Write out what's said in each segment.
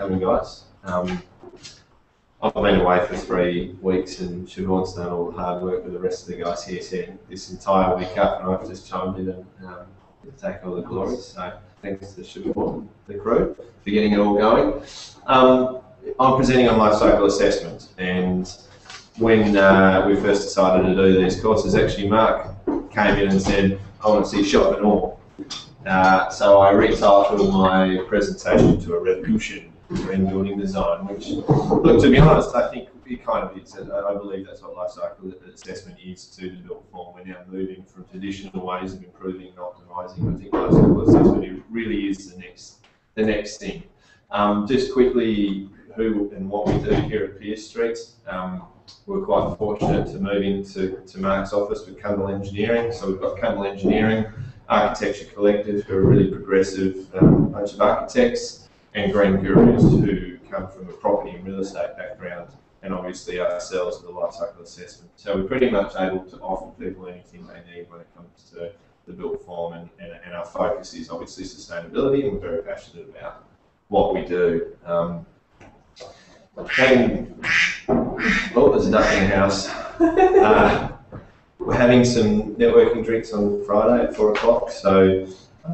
and guys. Um, I've been away for three weeks and Siobhan's done all the hard work with the rest of the guys here setting this entire week up and I've just chimed in and um, take all the glory. So thanks to Siobhan the crew for getting it all going. Um, I'm presenting on life cycle assessment and when uh, we first decided to do these courses, actually Mark came in and said, I want to see shop and all. Uh, so I retitled my presentation to a revolution in building design, which, look, to be honest, I think it kind of is. I believe that's what life cycle assessment is to the built form. We're now moving from traditional ways of improving and optimizing. I think life cycle assessment really is the next the next thing. Um, just quickly, who and what we do here at Pearce Street. Um, we're quite fortunate to move into to Mark's office with Cundall Engineering. So we've got Cundall Engineering, Architecture Collective, who are a really progressive um, bunch of architects, and Green Gurus, who come from a property and real estate background, and obviously ourselves with the life cycle assessment. So we're pretty much able to offer people anything they need when it comes to the built form, and, and, and our focus is obviously sustainability, and we're very passionate about what we do. Um, having, oh, there's a duck in the house. Uh, we're having some networking drinks on Friday at four o'clock. So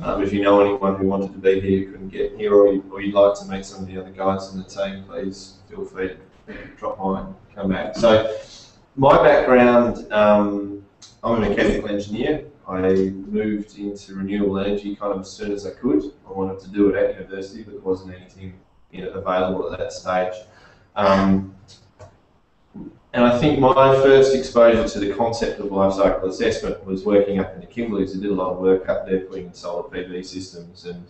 um, if you know anyone who wanted to be here couldn't get here, or, you, you'd like to meet some of the other guys in the team, please feel free to drop by and come back. So my background, um, I'm a mechanical engineer. I moved into renewable energy kind of as soon as I could. I wanted to do it at university, but there wasn't anything you know, available at that stage. Um, and I think my first exposure to the concept of life cycle assessment was working up in the Kimberleys. I did a lot of work up there putting in solar PV systems. And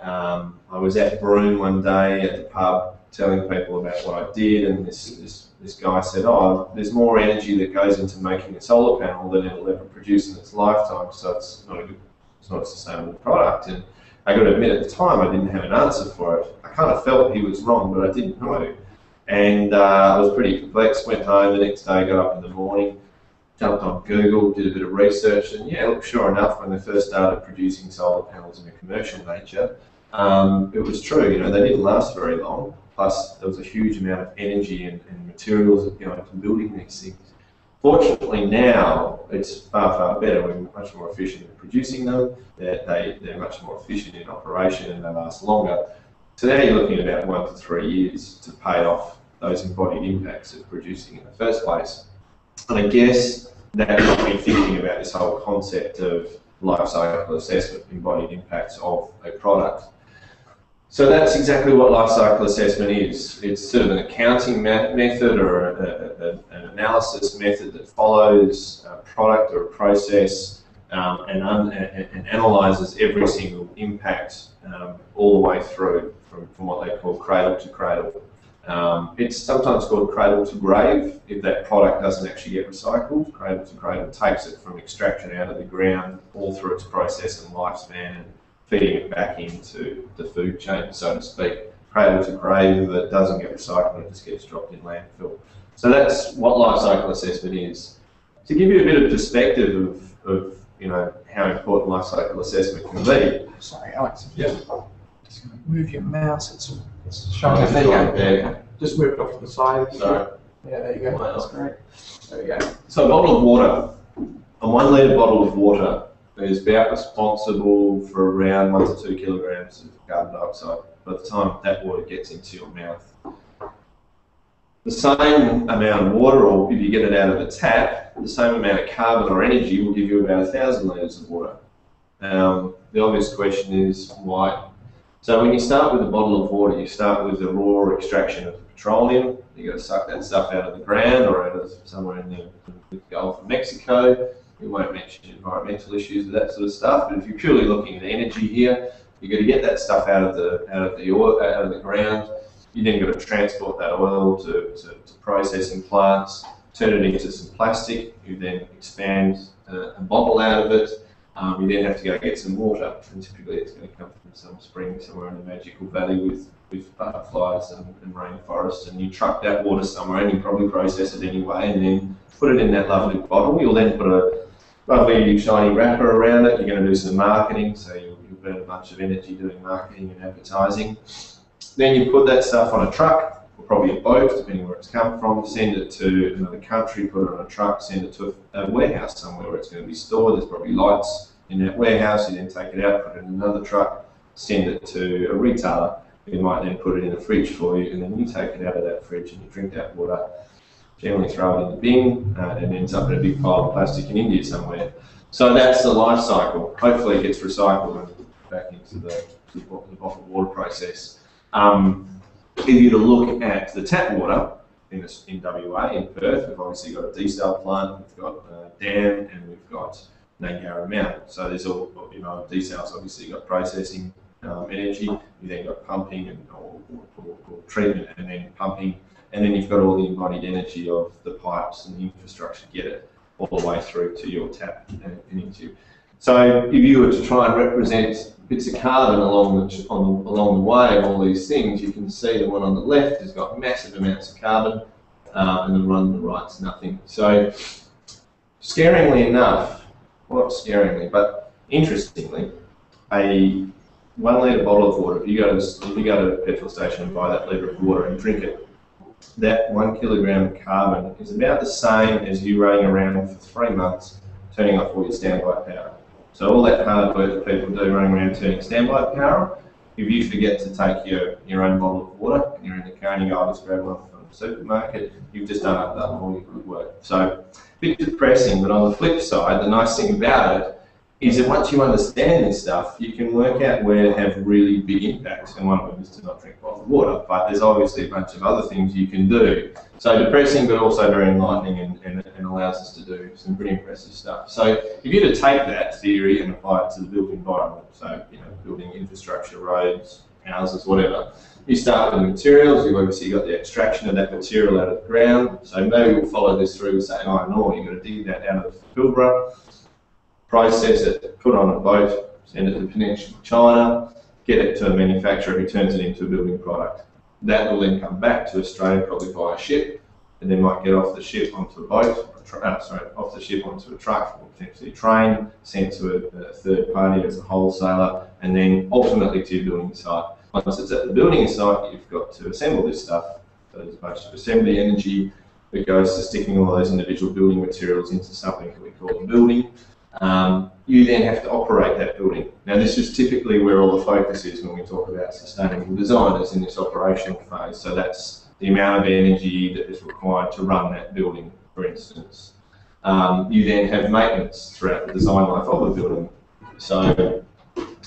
um, I was at Broome one day at the pub telling people about what I did. And this, this, this guy said, Oh, there's more energy that goes into making a solar panel than it'll ever produce in its lifetime. So it's not a, good, it's not a sustainable product. And I got to admit, at the time, I didn't have an answer for it. I kind of felt he was wrong, but I didn't know. And uh, I was pretty perplexed, went home the next day, got up in the morning, jumped on Google, did a bit of research, and yeah, look, sure enough, when they first started producing solar panels in a commercial nature, um, it was true, you know, they didn't last very long, plus there was a huge amount of energy and, and materials that go into building these things. Fortunately now, it's far, far better. We're much more efficient in producing them. They're, they, they're much more efficient in operation and they last longer. So now you're looking at about one to three years to pay off those embodied impacts of producing in the first place. And I guess that got me thinking about this whole concept of life cycle assessment, embodied impacts of a product. So that's exactly what life cycle assessment is. It's sort of an accounting method or a, a, a, an analysis method that follows a product or a process um, and, and, analyzes every single impact um, all the way through from, from what they call cradle to cradle. Um, it's sometimes called cradle to grave if that product doesn't actually get recycled. Cradle to cradle takes it from extraction out of the ground all through its process and lifespan and feeding it back into the food chain, so to speak. Cradle to grave that doesn't get recycled, it just gets dropped in landfill. So that's what life cycle assessment is. To give you a bit of perspective of, of you know how important life cycle assessment can be. Sorry, Alex. Yeah. Just going to move your mouse. It's showing there you go. Yeah. Just move it off to the side. Sorry. Yeah, there you go. Wow. That's great. There we go. So a bottle of water, a one litre bottle of water is about responsible for around one to two kilograms of carbon dioxide by the time that water gets into your mouth. The same amount of water, or if you get it out of a tap, the same amount of carbon or energy will give you about a thousand litres of water. Um, the obvious question is why so when you start with a bottle of water, you start with the raw extraction of petroleum. You've got to suck that stuff out of the ground or out of somewhere in the, Gulf of Mexico. We won't mention environmental issues and that sort of stuff. But if you're purely looking at energy here, you've got to get that stuff out of the out of the oil, out of the ground. You then got to transport that oil to, to, to processing plants, turn it into some plastic. You then expand uh, a bottle out of it um, you then have to go get some water, and typically it's going to come from some spring somewhere in the magical valley with, with butterflies and, and rainforest, and you truck that water somewhere and you probably process it anyway, and then put it in that lovely bottle. You'll then put a lovely shiny wrapper around it. You're going to do some marketing, so you'll, you'll burn a bunch of energy doing marketing and advertising. Then you put that stuff on a truck, or probably a boat, depending where it's come from, send it to another country, put it on a truck, send it to a, warehouse somewhere where it's going to be stored. There's probably lights in that warehouse. You then take it out, put it in another truck, send it to a retailer. who might then put it in a fridge for you, and then you take it out of that fridge and you drink that water. Generally, throw it in the bin, uh, and ends up in a big pile of plastic in India somewhere. So that's the life cycle. Hopefully, it gets recycled and back into the, the bottled water process. Um, if you to look at the tap water in, in WA, in Perth, we've obviously got a desal plant, we've got a dam, and we've got Gnangara Mound. So there's all, you know, desal's obviously got processing um, energy, you then got pumping and or, or, or, treatment and then pumping, and then you've got all the embodied energy of the pipes and the infrastructure to get it all the way through to your tap and into. So if you were to try and represent bits of carbon along the, on, along the way of all these things, you can see the one on the left has got massive amounts of carbon, uh, and the one on the right's nothing. So, scaringly enough, well, not scaringly, but interestingly, a one litre bottle of water, if you, go to, if you go to a petrol station and buy that litre of water and drink it, that one kilogram of carbon is about the same as you running around for three months turning off all your standby power. So all that hard work that people do running around turning standby power, if you forget to take your, your own bottle of water and you're in the car and you go, I'll just grab one from the supermarket, you've just done all your good work. So a bit depressing, but on the flip side, the nice thing about it is that once you understand this stuff, you can work out where to have really big impacts. And one of them is to not drink bottled water, but there's obviously a bunch of other things you can do. So depressing, but also very enlightening and, and, and allows us to do some pretty impressive stuff. So if you to take that theory and apply it to the built environment, so you know, building infrastructure, roads, houses, whatever, you start with the materials, you've obviously got the extraction of that material out of the ground. So maybe we'll follow this through with say, iron ore, you've got to dig that out of the Pilbara process it, put it on a boat, send it to Peninsula China, get it to a manufacturer who turns it into a building product. That will then come back to Australia probably via ship, and then might get off the ship onto a boat, uh, sorry, off the ship onto a truck or potentially a train, sent to a, a, third party as a wholesaler, and then ultimately to your building site. Once it's at the building site, you've got to assemble this stuff. So there's a bunch of assembly energy that goes to sticking all those individual building materials into something that we call a building. Um, you then have to operate that building. Now, this is typically where all the focus is when we talk about sustainable design, is in this operational phase. So that's the amount of energy that is required to run that building, for instance. Um, you then have maintenance throughout the design life of the building. So,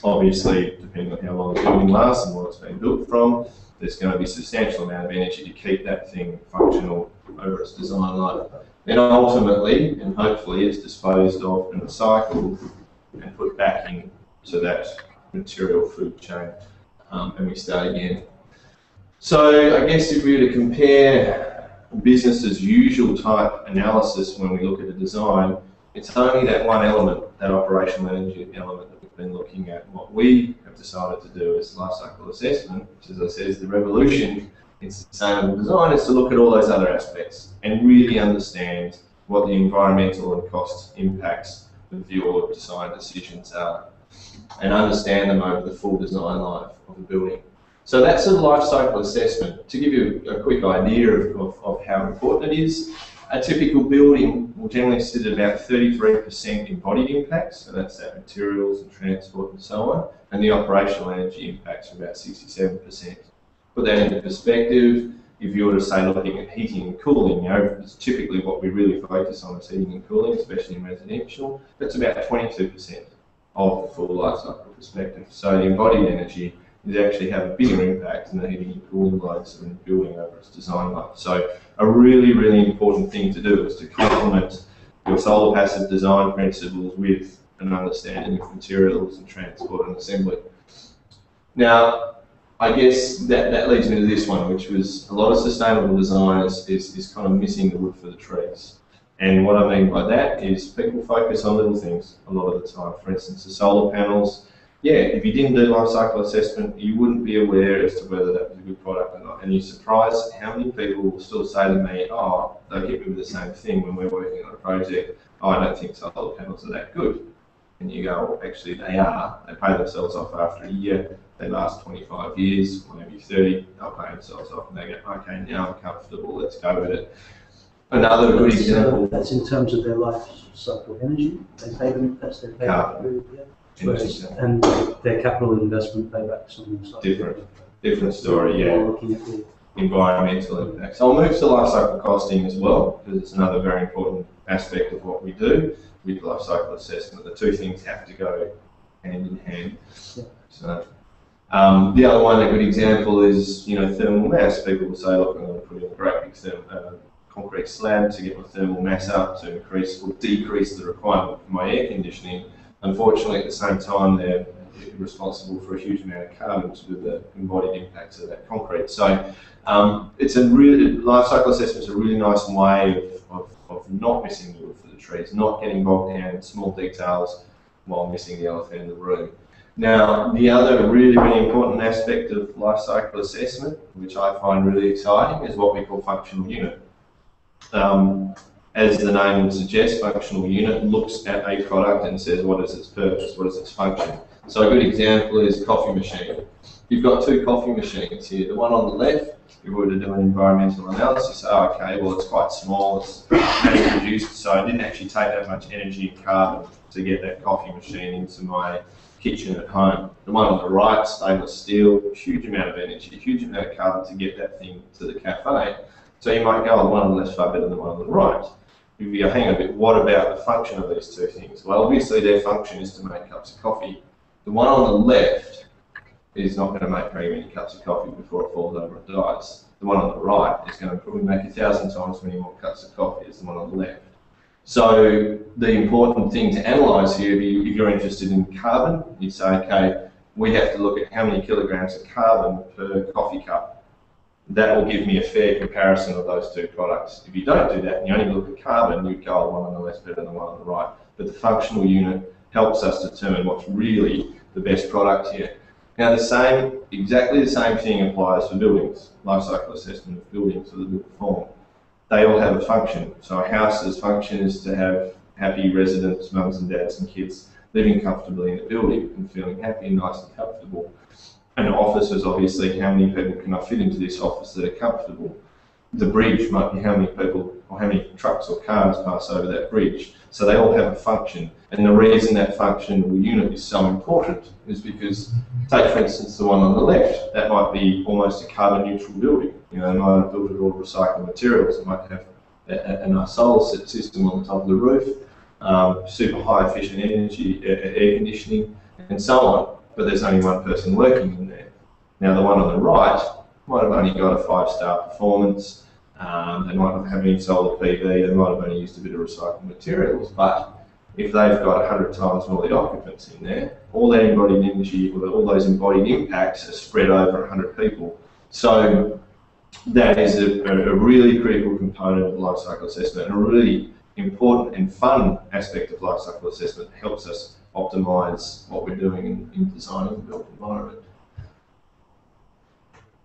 obviously, depending on how long the building lasts and what it's been built from, there's going to be a substantial amount of energy to keep that thing functional over its design life. Then ultimately, and hopefully, it's disposed of and recycled and put back into that material food chain, um, and we start again. So I guess if we were to compare business as usual type analysis when we look at a design, it's only that one element, that operational energy element been looking at. What we have decided to do is life cycle assessment, which as I said is the revolution in sustainable design is to look at all those other aspects and really understand what the environmental and cost impacts of your design decisions are and understand them over the full design life of a building. So that's a life cycle assessment. To give you a quick idea of, of, of how important it is, a typical building will generally sit at about 33% embodied impacts, so that's that materials and transport and so on, and the operational energy impacts are about 67% put that into perspective, if you were to say looking at heating and cooling, you know, it's typically what we really focus on is heating and cooling, especially in residential. That's about 22% of the full life cycle perspective. So the embodied energy is actually have a bigger impact than the heating and cooling loads the building over its design life. So a really, really important thing to do is to complement your solar passive design principles with an understanding of materials and transport and assembly. Now, I guess that, that leads me to this one, which was a lot of sustainable design is, is, is kind of missing the wood for the trees. And what I mean by that is people focus on little things a lot of the time. For instance, the solar panels. Yeah, if you didn't do life cycle assessment, you wouldn't be aware as to whether that was a good product or not. And you're surprised how many people will still say to me, oh, they hit me the same thing when we're working on a project. Oh, I don't think solar panels are that good. And you go, well, actually they are. They pay themselves off after a year they last 25 years, maybe 30, they'll pay themselves off and they go, okay, now I'm comfortable, let's go with it. Another good uh, example, That's in terms of their life cycle energy, they pay them, that's their payback Carbon. yeah. Whereas- And their capital investment payback, something slightly Different. different story, yeah. Looking at the, environmental impacts. I'll move to life cycle costing as well, because it's another very important aspect of what we do with life cycle assessment. The two things have to go hand in hand. Yeah. So, um, the other one, a good example is, you know, thermal mass. People will say, look, I'm going to put in a great big therm- uh, concrete slab to get my thermal mass up to increase or decrease the requirement for my air conditioning. Unfortunately, at the same time, they're responsible for a huge amount of carbon to the embodied impacts of that concrete. So um, it's a really life cycle assessment is a really nice way of, of, of not missing the wood for the trees, not getting bogged down in small details while missing the elephant in the room. Now, the other really, really important aspect of life cycle assessment, which I find really exciting, is what we call functional unit. Um, as the name would suggest, functional unit looks at a product and says what is its purpose, what is its function. So a good example is coffee machine. You've got two coffee machines here. The one on the left, if we were to do an environmental analysis, oh, okay, well, it's quite small, it's mass produced, so it didn't actually take that much energy and carbon to get that coffee machine into my kitchen at home. The one on the right, stainless steel, huge amount of energy, huge amount of carbon to get that thing to the cafe. So you might go, oh, the one on the left's far better than the one on the right. Go, hang on a bit, what about the function of these two things? Well, obviously their function is to make cups of coffee. The one on the left is not going to make very many cups of coffee before it falls over and dies. The one on the right is going to probably make a thousand times many more cups of coffee as the one on the left. So the important thing to analyse here, if you're interested in carbon, you'd say, okay, we have to look at how many kilograms of carbon per coffee cup. That will give me a fair comparison of those two products. If you don't do that and you only look at carbon, you'd go, the one on the left better than the one on the right. But the functional unit helps us determine what's really the best product here. Now the same, exactly the same thing applies for buildings, life cycle assessment of buildings that are built form. They all have a function. So a house's function is to have happy residents, mums and dads and kids living comfortably in a building and feeling happy and nice and comfortable. An office is obviously how many people can I fit into this office that are comfortable. The bridge might be how many people or how many trucks or cars pass over that bridge. So they all have a function. And the reason that functional unit is so important is because, take for instance the one on the left, that might be almost a carbon neutral building. You know, they might have built it all recycled materials. It might have a, a nice solar system on the top of the roof, um, super high efficient energy, air conditioning, and so on. But there's only one person working in there. Now the one on the right might have only got a five star performance. Um, they might not have any solar PV. They might have only used a bit of recycled materials, but if they've got 100 times more the occupants in there, all that embodied energy, all those embodied impacts are spread over 100 people. So that is a, a really critical component of life cycle assessment and a really important and fun aspect of life cycle assessment that helps us optimise what we're doing in, in designing the built environment.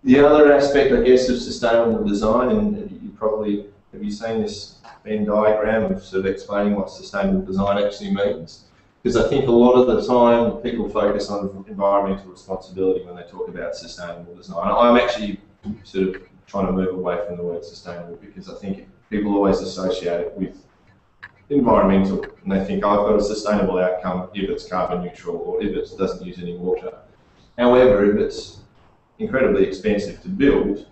The other aspect, I guess, of sustainable design, and you probably have you seen this Venn diagram of sort of explaining what sustainable design actually means? Because I think a lot of the time people focus on environmental responsibility when they talk about sustainable design. I'm actually sort of trying to move away from the word sustainable because I think people always associate it with environmental and they think oh, I've got a sustainable outcome if it's carbon neutral or if it doesn't use any water. However, if it's incredibly expensive to build,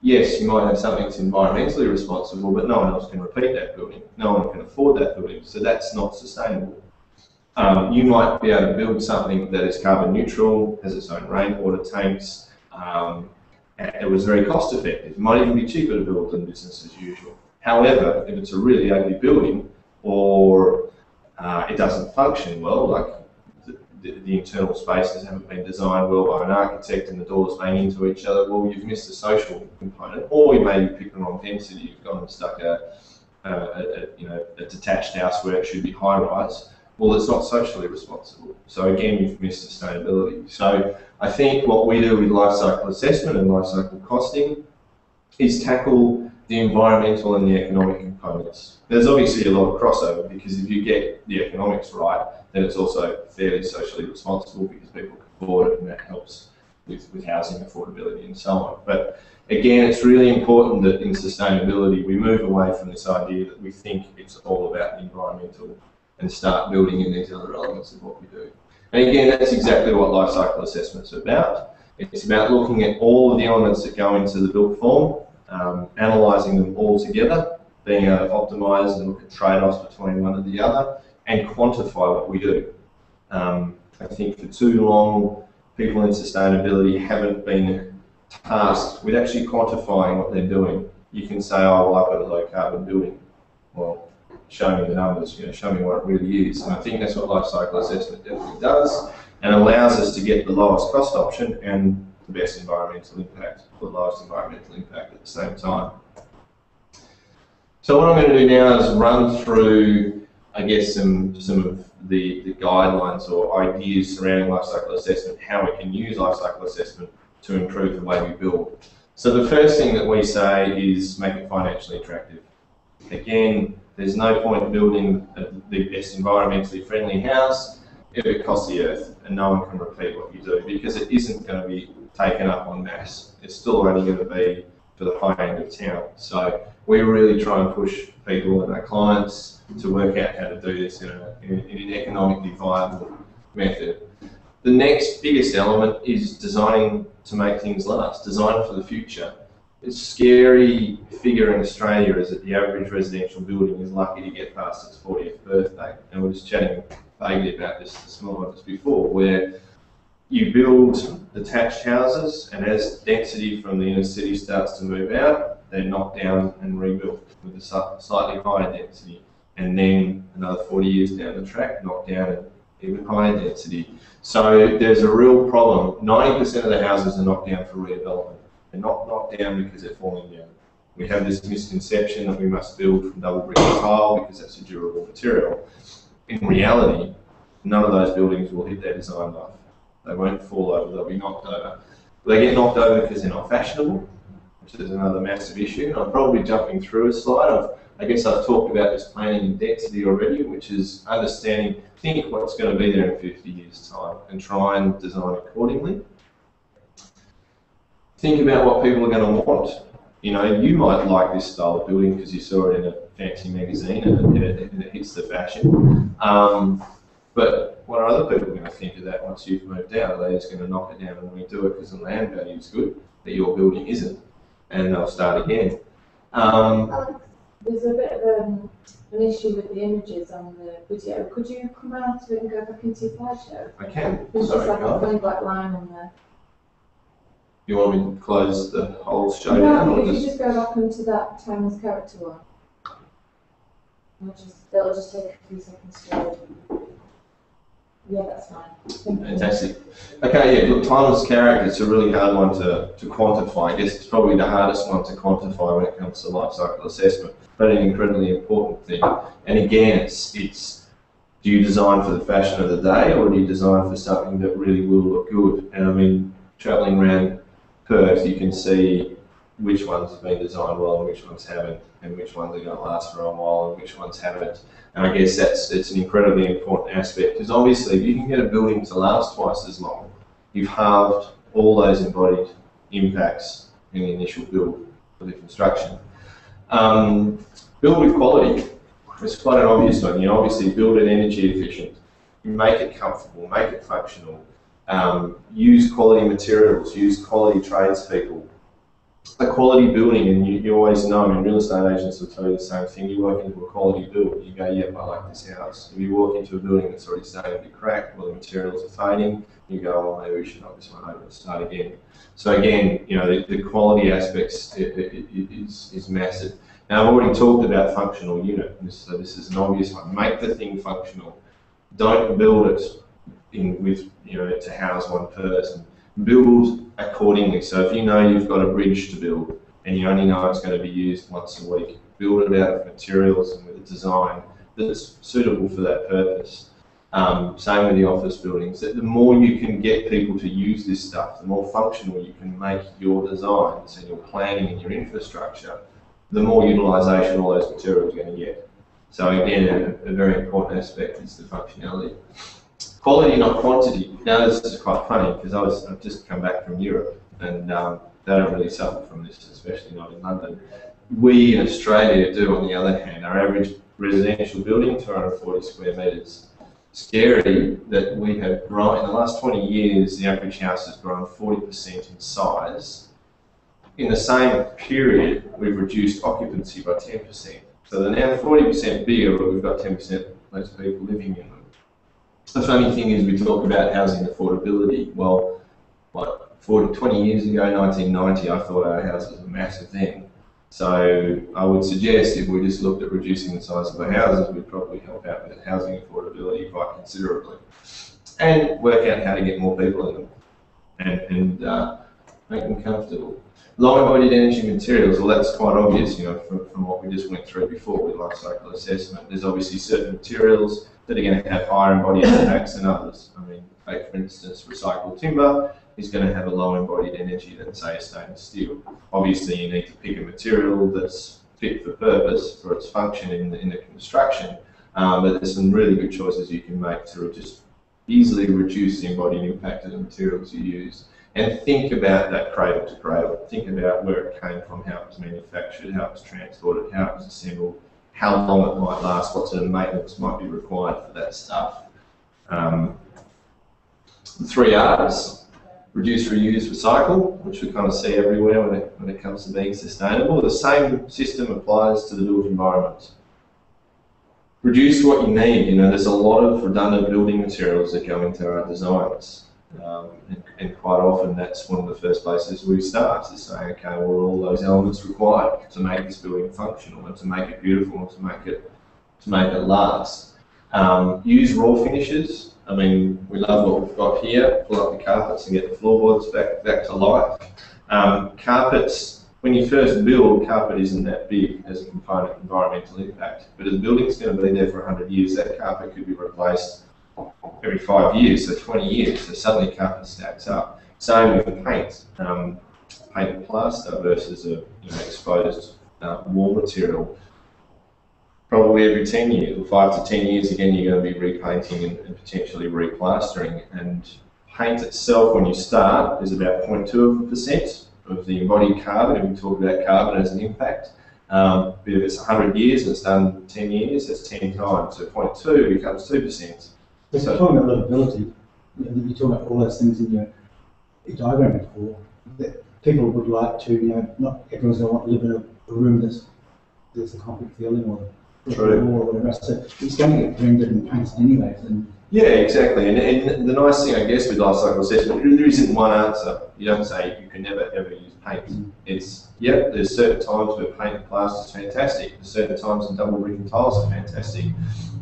yes, you might have something that's environmentally responsible, but no one else can repeat that building. No one can afford that building, so that's not sustainable. Um, you might be able to build something that is carbon neutral, has its own rainwater tanks, um, it was very cost effective. It might even be cheaper to build than business as usual. However, if it's a really ugly building or uh, it doesn't function well, like the, the, internal spaces haven't been designed well by an architect and the doors bang into each other, well, you've missed the social component. Or you may be picking wrong density, you've gone and stuck a, a, a, you know, a detached house where it should be high rise. Well, it's not socially responsible. So again, you've missed sustainability. So I think what we do with life cycle assessment and life cycle costing is tackle the environmental and the economic components. There's obviously a lot of crossover because if you get the economics right, then it's also fairly socially responsible because people can afford it and that helps with, with housing affordability and so on. But again, it's really important that in sustainability we move away from this idea that we think it's all about the environmental and start building in these other elements of what we do. And again, that's exactly what life cycle assessments about. It's about looking at all of the elements that go into the built form, um, analysing them all together, being able to optimise and look at trade-offs between one and the other, and quantify what we do. Um, I think for too long, people in sustainability haven't been tasked with actually quantifying what they're doing. You can say, oh, well, I've got a low carbon building. Well, show me the numbers, you know, show me what it really is. And I think that's what life cycle assessment definitely does and allows us to get the lowest cost option and the best environmental impact, the lowest environmental impact at the same time. So what I'm going to do now is run through, I guess, some, some of the, the guidelines or ideas surrounding life cycle assessment, how we can use life cycle assessment to improve the way we build. So the first thing that we say is make it financially attractive. Again, there's no point building the best environmentally friendly house if it costs the earth and no one can repeat what you do because it isn't going to be taken up on mass. It's still only going to be for the high end of town. So we really try and push people and our clients to work out how to do this in, a, in, an economically viable method. The next biggest element is designing to make things last, design for the future. It's scary figure in Australia is that the average residential building is lucky to get past its 40th birthday. And we're just chatting vaguely about this this morning just before, where you build detached houses, and as density from the inner city starts to move out, they're knocked down and rebuilt with a slightly higher density. And then another 40 years down the track, knocked down at even higher density. So there's a real problem. 90% of the houses are knocked down for redevelopment. They're not knocked down because they're falling down. We have this misconception that we must build from double brick tile because that's a durable material. In reality, none of those buildings will hit their design life. They won't fall over, they'll be knocked over. They get knocked over because they're not fashionable, which is another massive issue. I'm probably jumping through a slide. I've, I guess I've talked about this planning and density already, which is understanding, think what's going to be there in 50 years' time and try and design accordingly. Think about what people are going to want. You know, you might like this style of building because you saw it in a fancy magazine and it, and it hits the fashion. Um, but what are other people going to think of that once you've moved out? Are they just going to knock it down and redo it because the land value is good, but your building isn't, and they'll start again? Um, Alex, there's a bit of um, an issue with the images on the video. Could you come out of it and go back into your slideshow? I can. There's Sorry, just like a funny black line on there. You want me to close the whole show down? No, Or if you just, just go back into that Timeless character one. Just, it'll just take a few seconds to load. Yeah, that's fine. Fantastic. Okay, yeah, look, timeless character, it's a really hard one to, to quantify. I guess it's probably the hardest one to quantify when it comes to life cycle assessment, but an incredibly important thing. And again, it's, it's do you design for the fashion of the day or do you design for something that really will look good? And I mean, travelling around Perth, you can see which ones have been designed well and which ones haven't, and which ones are going to last for a while and which ones haven't. And I guess that's it's an incredibly important aspect because obviously, if you can get a building to last twice as long, you've halved all those embodied impacts in the initial build for the construction. Um, build with quality. It's quite an obvious one. You obviously build it energy efficient. You make it comfortable, make it functional. Um, use quality materials, use quality tradespeople. A quality building, and you, you always know, I mean, real estate agents will tell you the same thing. You walk into a quality build, you go, yep, I like this house. If you walk into a building that's already starting to be cracked, or the materials are fading, you go, "Oh, maybe we should knock this one over and start again. So again, you know, the, the quality aspects i- i- i- is, is massive. Now, I've already talked about functional unit, so this is an obvious one. Make the thing functional. Don't build it in with you know to house one person. Build accordingly. So if you know you've got a bridge to build and you only know it's going to be used once a week, build it out of materials and with a design that's suitable for that purpose. Um, same with the office buildings. That the more you can get people to use this stuff, the more functional you can make your designs and your planning and your infrastructure, the more utilisation all those materials are going to get. So again, a, a very important aspect is the functionality. Quality, not quantity. Now this is quite funny because I was I've just come back from Europe and um, they don't really suffer from this, especially not in London. We in Australia do, on the other hand, our average residential building, 240 square metres. Scary that we have grown in the last 20 years. The average house has grown 40% in size. In the same period, we've reduced occupancy by 10%. So they're now 40% bigger, but we've got 10% less people living in them. The funny thing is, we talk about housing affordability. Well, what 40, 20 years ago, 1990, I thought our houses were a massive thing. So I would suggest if we just looked at reducing the size of our houses, we'd probably help out with housing affordability quite considerably, and work out how to get more people in them, and, and uh, make them comfortable. Low embodied energy materials, well that's quite obvious, you know, from, from what we just went through before with life cycle assessment. There's obviously certain materials that are going to have higher embodied impacts than others. I mean, for instance recycled timber is going to have a low embodied energy than say stainless steel. Obviously you need to pick a material that's fit for purpose for its function in the, in the construction, um, but there's some really good choices you can make to just easily reduce the embodied impact of the materials you use. And think about that cradle to cradle. Think about where it came from, how it was manufactured, how it was transported, how it was assembled, how long it might last, what sort of maintenance might be required for that stuff. Um, the three R's, reduce, reuse, recycle, which we kind of see everywhere when it, when it comes to being sustainable. The same system applies to the built environment. Reduce what you need. You know, there's a lot of redundant building materials that go into our designs. Um, and, and, quite often that's one of the first places we start is saying, okay, well, all those elements required to make this building functional and to make it beautiful and to make it to make it last. Um, use raw finishes. I mean, we love what we've got here. Pull up the carpets and get the floorboards back back to life. Um, carpets. When you first build, carpet isn't that big as a component environmental impact. But as the building's going to be there for 100 years, that carpet could be replaced every five years, so 20 years, so suddenly carpet stacks up. Same with paint, um, paint and plaster versus a you know, exposed uh, wall material. Probably every 10 years, or 5 to 10 years, again, you're going to be repainting and, and potentially replastering. And paint itself, when you start, is about 0.2% of the embodied carbon, and we talk about carbon as an impact. Um, if it's 100 years and it's done 10 years, that's 10 times. So 0.2 becomes 2%. But you're talking about livability, you're talking about all those things in your, your diagram before, that people would like to, you know, not everyone's going to want to live in a, a room that's, there's a concrete ceiling or True. or whatever, so it's going to get rendered and painted anyways, and Yeah, exactly. And, and the nice thing, I guess, with life cycle assessment, there isn't one answer. You don't say you can never ever use paint. Mm-hmm. It's, yep, there's certain times where paint and plaster is fantastic. There's certain times when double brick and tiles are fantastic.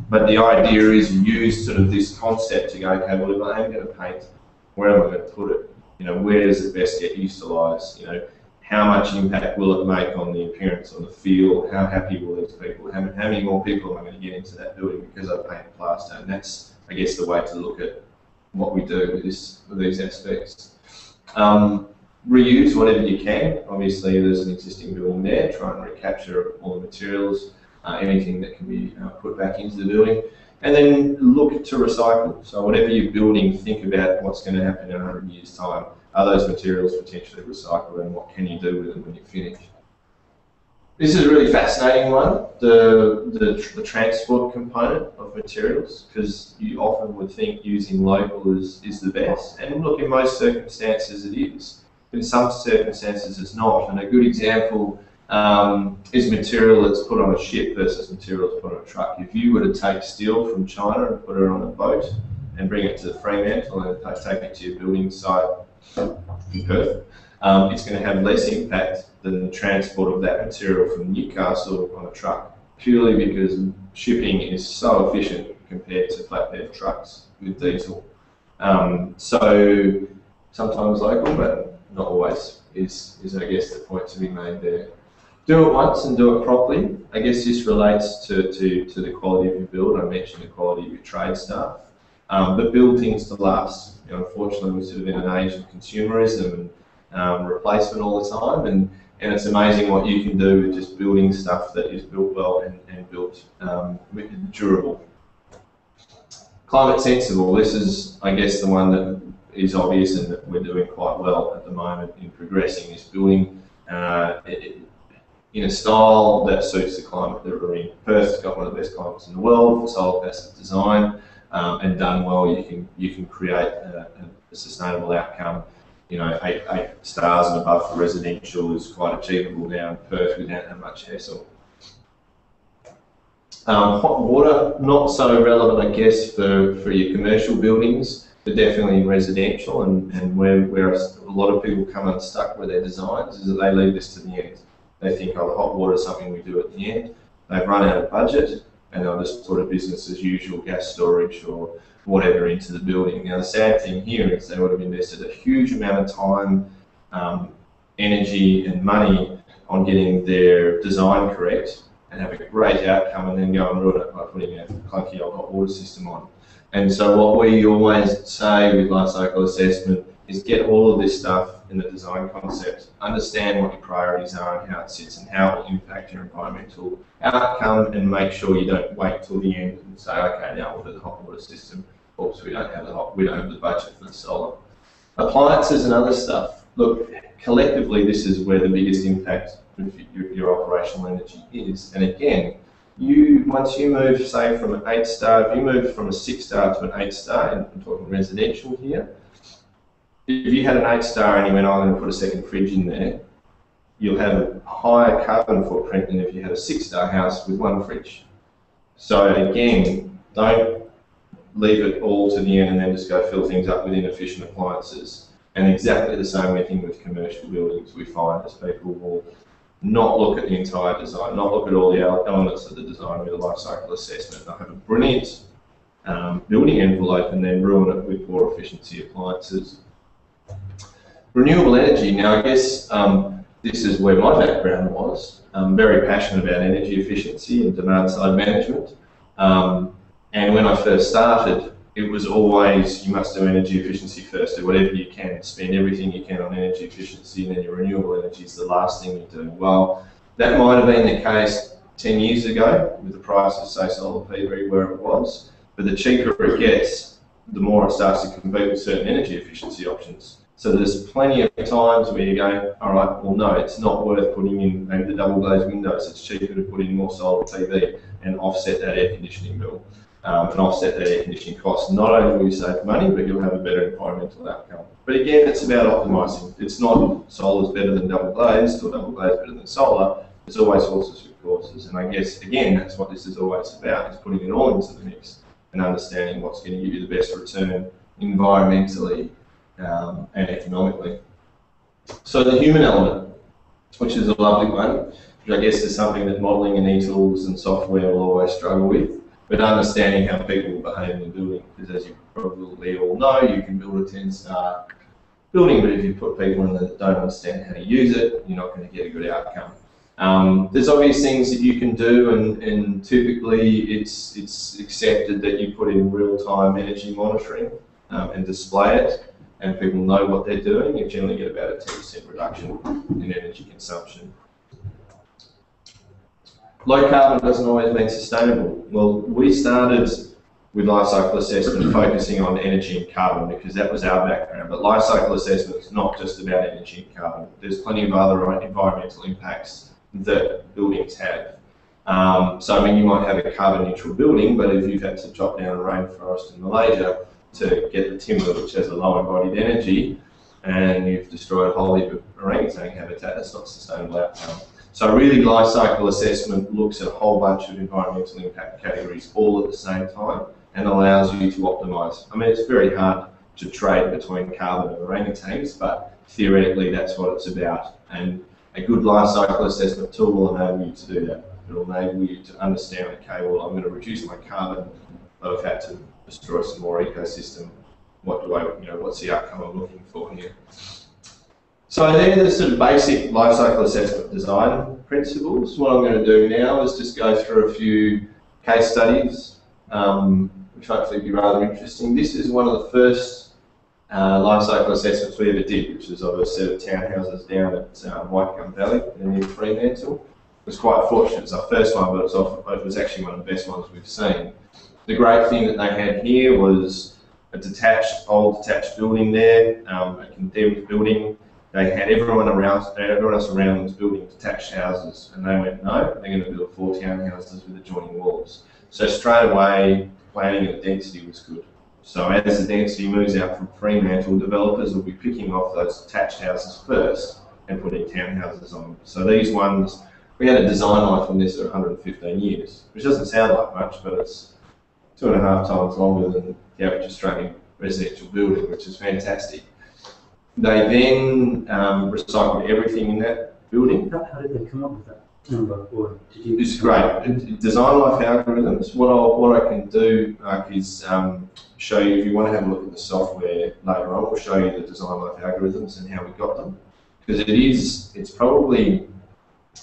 But the idea is you use sort of this concept to go, okay, well, if I am going to paint, where am I going to put it? You know, where does it best get utilised? You know, how much impact will it make on the appearance, on the feel? How happy will these people? How, how many more people am I going to get into that building because I paint plaster? And that's, I guess, the way to look at what we do with this with these aspects. Um, reuse whatever you can. Obviously, there's an existing building there. Try and recapture all the materials uh, anything that can be uh, put back into the building. And then look to recycle. So whatever you're building, think about what's going to happen in 100 years' time. Are those materials potentially recycled and what can you do with them when you're finished? This is a really fascinating one, the, the, the transport component of materials, because you often would think using local is, is the best. And look, in most circumstances it is. But in some circumstances it's not. And a good example um, is material that's put on a ship versus material that's put on a truck. If you were to take steel from China and put it on a boat and bring it to the Fremantle and take it to your building site in Perth, um, it's going to have less impact than the transport of that material from Newcastle on a truck, purely because shipping is so efficient compared to flatbed trucks with diesel. Um, so sometimes local, but not always, is, is I guess the point to be made there do it once and do it properly. I guess this relates to, to, to the quality of your build. I mentioned the quality of your trade staff. Um, but build things to last. You know, unfortunately, we're sort of in an age of consumerism and um, replacement all the time, and, and it's amazing what you can do with just building stuff that is built well and, and built um, durable. Climate sensible, this is, I guess, the one that is obvious and that we're doing quite well at the moment in progressing this building uh, it- in a style that suits the climate that we're in. Perth's got one of the best climates in the world for solar passive design, um, and done well, you can you can create a, a sustainable outcome. You know, eight, eight stars and above for residential is quite achievable now in Perth without that much hassle. Um, hot water, not so relevant, I guess, for, for your commercial buildings, but definitely residential and, and where, where a lot of people come unstuck with their designs is that they leave this to the end. They think, oh, the hot water is something we do at the end. They've run out of budget and they'll just put a business as usual gas storage or whatever into the building. Now, the sad thing here is they would have invested a huge amount of time, um, energy, and money on getting their design correct and have a great outcome and then go and ruin it by putting a clunky old hot water system on. And so what we always say with life cycle assessment is get all of this stuff in the design concept, understand what your priorities are and how it sits and how it will impact your environmental outcome and make sure you don't wait till the end and say, okay, now we'll do the hot water system. Oops, we don't have the hot, we don't have the budget for the solar. Appliances and other stuff. Look, collectively, this is where the biggest impact of your, your operational energy is. And again, you once you move, say, from an eight star, if you move from a six star to an eight star, and I'm talking residential here, if you had an eight star and you went, "Oh, I'm going to put a second fridge in there, you'll have a higher carbon footprint than if you had a six star house with one fridge. So again, don't leave it all to the end and then just go fill things up with inefficient appliances. And exactly the same thing with commercial buildings we find as people will not look at the entire design, not look at all the elements of the design with a life cycle assessment. They'll have a brilliant um, building envelope and then ruin it with poor efficiency appliances. Renewable energy. Now, I guess um, this is where my background was. I'm very passionate about energy efficiency and demand side management. Um, and when I first started, it was always you must do energy efficiency first, do whatever you can, spend everything you can on energy efficiency, and then your renewable energy is the last thing you do. Well, that might have been the case 10 years ago with the price of, say, solar PV where it was, but the cheaper it gets, the more it starts to compete with certain energy efficiency options. So there's plenty of times where you go, all right, well, no, it's not worth putting in maybe the double glazed windows. It's cheaper to put in more solar PV and offset that air conditioning bill um, and offset that air conditioning cost. Not only will you save money, but you'll have a better environmental outcome. But again, it's about optimising. It's not solar's better than double glazed or double glazed better than solar. There's always horses for courses. And I guess, again, that's what this is always about, is putting it all into the mix and understanding what's going to give you the best return environmentally um, and economically. So the human element, which is a lovely one, which I guess is something that modelling and e-tools and software will always struggle with, but understanding how people behave in the building, because as you probably all know, you can build a 10-star building, but if you put people in that don't understand how to use it, you're not going to get a good outcome. Um, there's obvious things that you can do, and, and typically it's it's accepted that you put in real-time energy monitoring um, and display it, and people know what they're doing. You generally get about a 10% reduction in energy consumption. Low carbon doesn't always mean sustainable. Well, we started with life cycle assessment focusing on energy and carbon because that was our background. But life cycle assessment is not just about energy and carbon. There's plenty of other environmental impacts that buildings have. Um, so, I mean, you might have a carbon neutral building, but if you've had to chop down a rainforest in Malaysia to get the timber, which has a low embodied energy, and you've destroyed a whole heap of orangutan habitat, that's not sustainable outcome. So really life cycle assessment looks at a whole bunch of environmental impact categories all at the same time and allows you to optimise. I mean, it's very hard to trade between carbon and orangutans, but theoretically that's what it's about. And a good life cycle assessment tool will enable you to do that. It will enable you to understand, okay, well, I'm going to reduce my carbon, I've had to destroy some more ecosystem. What do I, you know, what's the outcome I'm looking for here? So they're the sort of basic life cycle assessment design principles. What I'm going to do now is just go through a few case studies, um, which hopefully be rather interesting. This is one of the first uh, life cycle assessments we ever did, which was of a set of townhouses down at um, White Gum Valley near Fremantle. It was quite fortunate. It was our first one, but it was, it was actually one of the best ones we've seen. The great thing that they had here was a detached, old detached building there, um, a condemned building. They had everyone around, everyone else around them was building detached houses, and they went, no, they're going to build four townhouses with adjoining walls. So straight away, planning and density was good. So as the density moves out from Fremantle, developers will be picking off those detached houses first and putting townhouses on them. So these ones, we had a design life on this of 115 years, which doesn't sound like much, but it's two and a half times longer than the average Australian residential building, which is fantastic. They then um, recycled everything in that building. How, how did they come up with that number, or did you? It's great. Design life algorithms. What I what I can do Mark, is um, show you if you want to have a look at the software later on. We'll show you the design life algorithms and how we got them because it is it's probably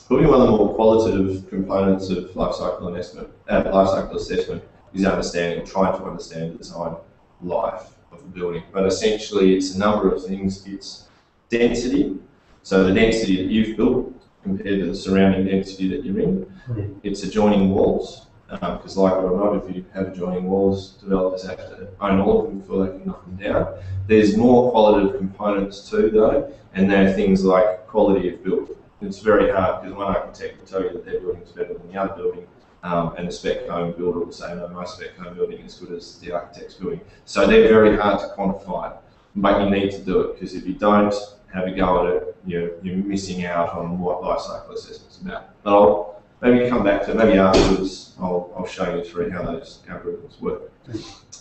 probably one of the more qualitative components of life cycle assessment. Uh, life cycle assessment is understanding or trying to understand the design life of the building. But essentially, it's a number of things. It's density. So the density that you've built compared to the surrounding density that you're in. Yeah. It's adjoining walls, um, because like it or not, if you have adjoining walls, developers have to own all of them before they can knock them down. There's more qualitative components too, though, and there are things like quality of build. It's very hard because one architect will tell you that their building's better than the other building, um, and the spec home builder will say, no, my spec home building is good as the architect's building. So they're very hard to quantify, but you need to do it because if you don't have a go at it, you're, you're missing out on what life cycle assessment's about. But I'll maybe come back to maybe afterwards. I'll, I'll show you through how those algorithms work.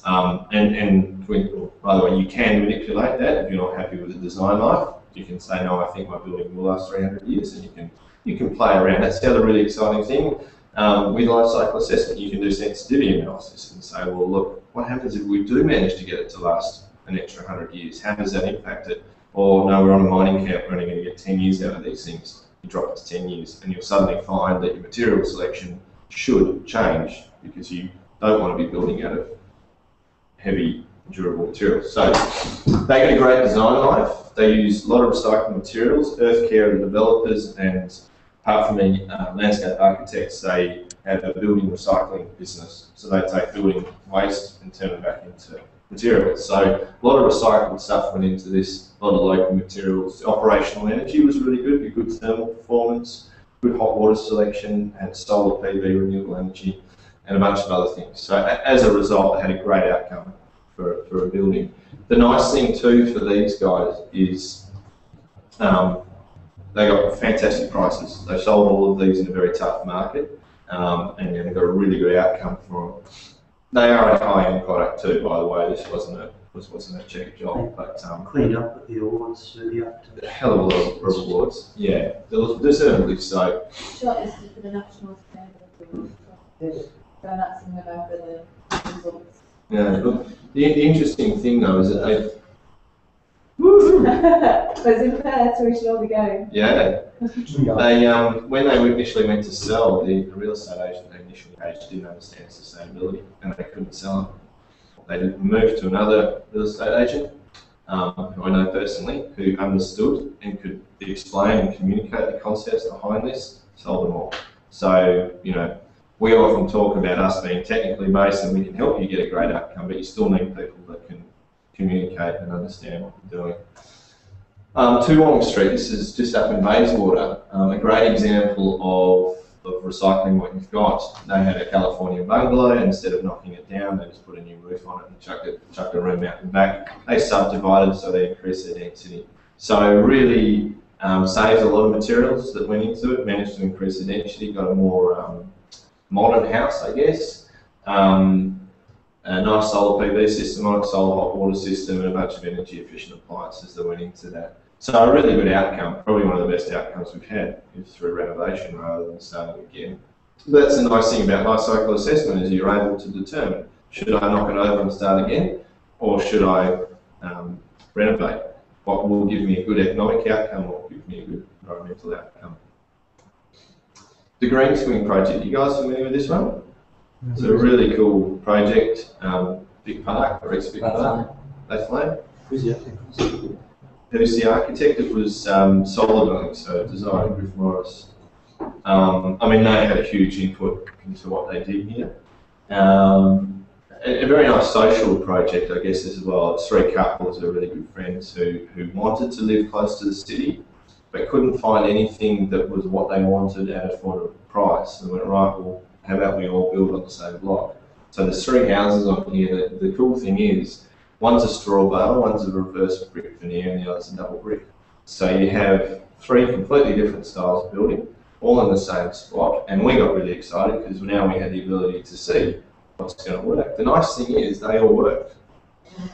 Um, and and we, by the way, you can manipulate that if you're not happy with the design life. You can say, no, I think my building will last 300 years, and you can you can play around. That's the other really exciting thing. Um, with life cycle assessment, you can do sensitivity analysis and say, well, look, what happens if we do manage to get it to last an extra 100 years? How does that impact it? Or no, we're on a mining camp, we're only going to get 10 years out of these things. You drop it to 10 years, and you'll suddenly find that your material selection should change because you don't want to be building out of heavy, durable materials. So they get a great design life. They use a lot of recycled materials. Earth Care are the developers, and apart from the uh, landscape architects, they have a building recycling business. So they take building waste and turn it back into materials. So a lot of recycled stuff went into this, a lot of local materials. The operational energy was really good, good thermal performance, good hot water selection, and solar PV, renewable energy, and a bunch of other things. So as a result, they had a great outcome for, for a building. The nice thing too for these guys is um, they got fantastic prices. They sold all of these in a very tough market, um, and they got a really good outcome for them. They are a high-end product too, by the way. This wasn't a this wasn't a cheap job, but um, Cleaned up at the awards, really up to a hell of a lot of rewards. Yeah, deservedly so. Shortlisted for the National Sustainability Award. So in November, the results. Yeah, look, the, the interesting thing though is that they, woo, But it's in Perth, so we should all be going. yeah, they um, when they initially went to sell, the, the real estate agent they initially engaged didn't understand sustainability and they couldn't sell them. They moved to another real estate agent um, who I know personally who understood and could explain and communicate the concepts behind this, sold them all. So you know, we often talk about us being technically based and we can help you get a great outcome, but you still need people that can communicate and understand what you're doing. Um, Toowong Street, this is just up in Bayswater, um, a great example of, of recycling what you've got. They had a California bungalow, and instead of knocking it down, they just put a new roof on it and chucked, it, chucked a room out the back. They subdivided so they increased their density. So really um, saved a lot of materials that went into it, managed to increase the density, got a more um, modern house, I guess. Um, a nice solar PV system on it, solar hot water system, and a bunch of energy efficient appliances that went into that. So a really good outcome, probably one of the best outcomes we've had is through renovation rather than starting again. But that's the nice thing about life cycle assessment is you're able to determine should I knock it over and start again, or should I um, renovate? What will give me a good economic outcome, or give me a good environmental outcome? The Green Swing project, you guys familiar with this one? It's a really cool project, um, Big Park, or ex-Big Park, Bethlehem. Who's the architect? Who's the architect? It was um, Solidon, so designed Griff Morris. Um, I mean, they had a huge input into what they did here. Um, a, a very nice social project, I guess, as well. Three couples who are really good friends who, who wanted to live close to the city, but couldn't find anything that was what they wanted at a affordable price. And went, right, well, how about we all build on the same block? So there's three houses on here. The, the cool thing is, one's a straw bale, one's a reverse brick veneer, and the other's a double brick. So you have three completely different styles of building, all in the same spot. And we got really excited because now we had the ability to see what's going to work. The nice thing is they all work,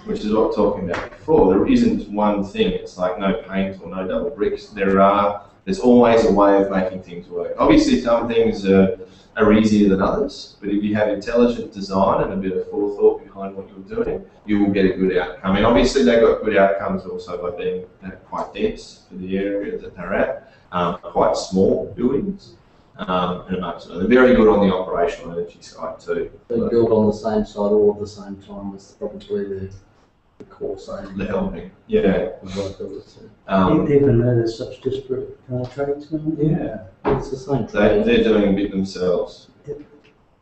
which is what we're talking about before. There isn't one thing. It's like no paint or no double bricks. There are. There's always a way of making things work. Obviously, some things are, are easier than others, but if you have intelligent design and a bit of forethought behind what you're doing, you will get a good outcome. And obviously, they got good outcomes also by being quite dense for the area that they're at, um, quite small buildings. Um, and. They're very good on the operational energy side too. They build on the same site all at the same time as probably the, the core same. The helping, yeah. of what builders. Um, Even though there's such disparate uh, trades going on? Yeah. It's the same they, trade. they're doing a bit themselves.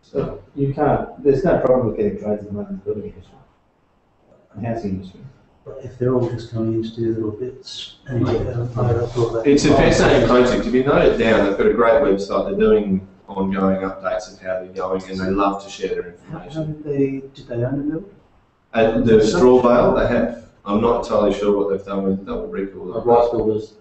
So, You can't, there's no problem with getting trades in the moment building industry. And housing industry. But if they're all just coming in to do little bits and you get them higher up all that. it's a fascinating project. If you note it down, they've got a great website. They're doing ongoing updates of how they're going, and they love to share their How, how information. did they, did they own the building? And the straw bale they have. I'm not entirely sure what they've done with double brick or Uh, Rice Builders.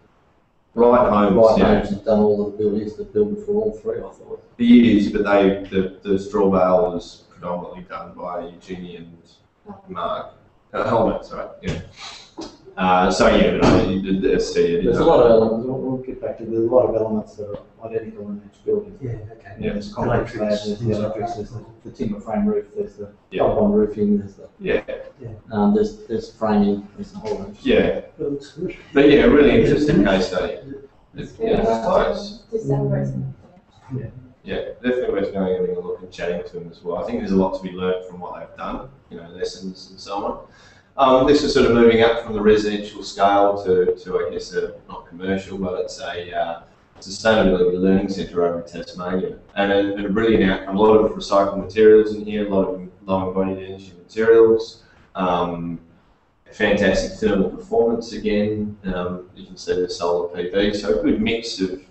right homes. Right yeah. Homes has done all the buildings, they're building for all three, I thought. For years, but they the, the straw bale was predominantly done by Eugenie and Mark. Uh, Helmet, sorry. Yeah. Uh, so yeah, but I, the, the ST, I didn't There's a lot of elements, we'll, we'll get back to, there's a lot of elements that are identical in each building. Yeah, okay. Yeah. There's concrete slab, there's the Electrics. electrics, there's the, the timber frame roof, there's the, Yeah. Top-on roofing, there's the, Yeah, um, there's, there's framing, there's a whole bunch. yeah. It's. But yeah, a really interesting case study. It's, Yeah, yeah, it's close. December isn't? Yeah, definitely worth going and having a look and chatting to them as well. I think there's a lot to be learned from what they've done, you know, lessons and so on. Um, this is sort of moving up from the residential scale to, to I guess, a, not commercial, but it's a uh, sustainability learning centre over in Tasmania. And a, a brilliant outcome. A lot of recycled materials in here, a lot of low embodied energy materials. Um, fantastic thermal performance again. Um, you can see the solar PV. So a good mix of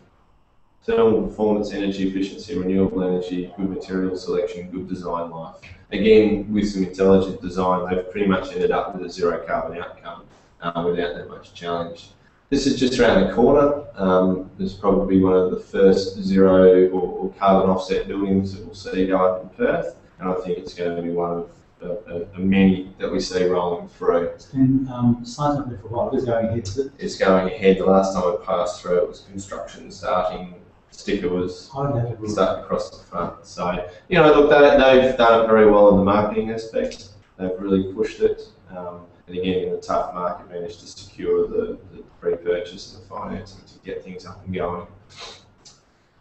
thermal performance, energy efficiency, renewable energy, good material selection, good design life. Again, with some intelligent design, they've pretty much ended up with a zero carbon outcome uh, without that much challenge. This is just around the corner. Um, this is probably one of the first zero or, or carbon offset buildings that we'll see go up in Perth, and I think it's going to be one of the, the many that we see rolling through. it's been, um, signs up there for a while, it is going ahead, it? It's going ahead. The last time I passed through, it was construction starting. Sticker was I'd have to stuck across the front. So, you know, look, they, they've done it very well in the marketing aspect. They've really pushed it. Um, and again, in the tough market, managed to secure the, the pre-purchase and the financing to get things up and going.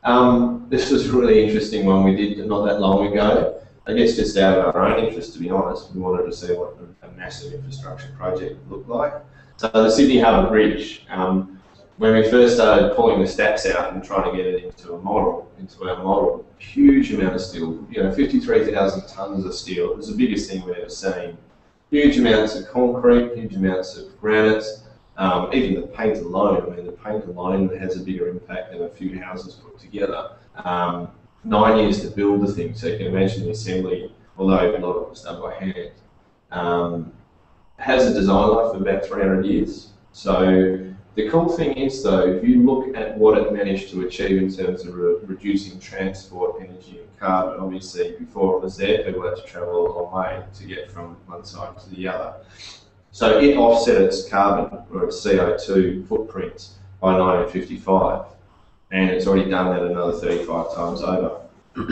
Um, this was a really interesting one we did not that long ago. I guess just out of our own interest, to be honest, we wanted to see what a, a massive infrastructure project looked like. So the Sydney Harbour Bridge, um, when we first started pulling the stats out and trying to get it into a model, into our model, huge amount of steel, you know, 53,000 tonnes of steel. It was the biggest thing we've ever seen. Huge amounts of concrete, huge amounts of granite, um, even the paint alone. I mean, the paint alone has a bigger impact than a few houses put together. Um, nine years to build the thing, so you can imagine the assembly, although a lot of it was done by hand, um, has a design life of about 300 years. So the cool thing is, though, if you look at what it managed to achieve in terms of re- reducing transport, energy, and carbon, obviously before it was there, people had to travel a long way to get from one side to the other. So it offset its carbon or its CO2 footprint by 1955, and it's already done that another 35 times over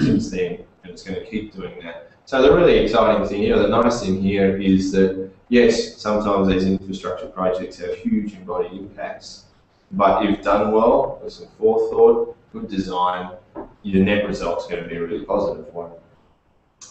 since then, and it's going to keep doing that. So the really exciting thing here, the nice thing here is that yes, sometimes these infrastructure projects have huge embodied impacts, but if done well, with some forethought, good design, your net result's going to be a really positive one.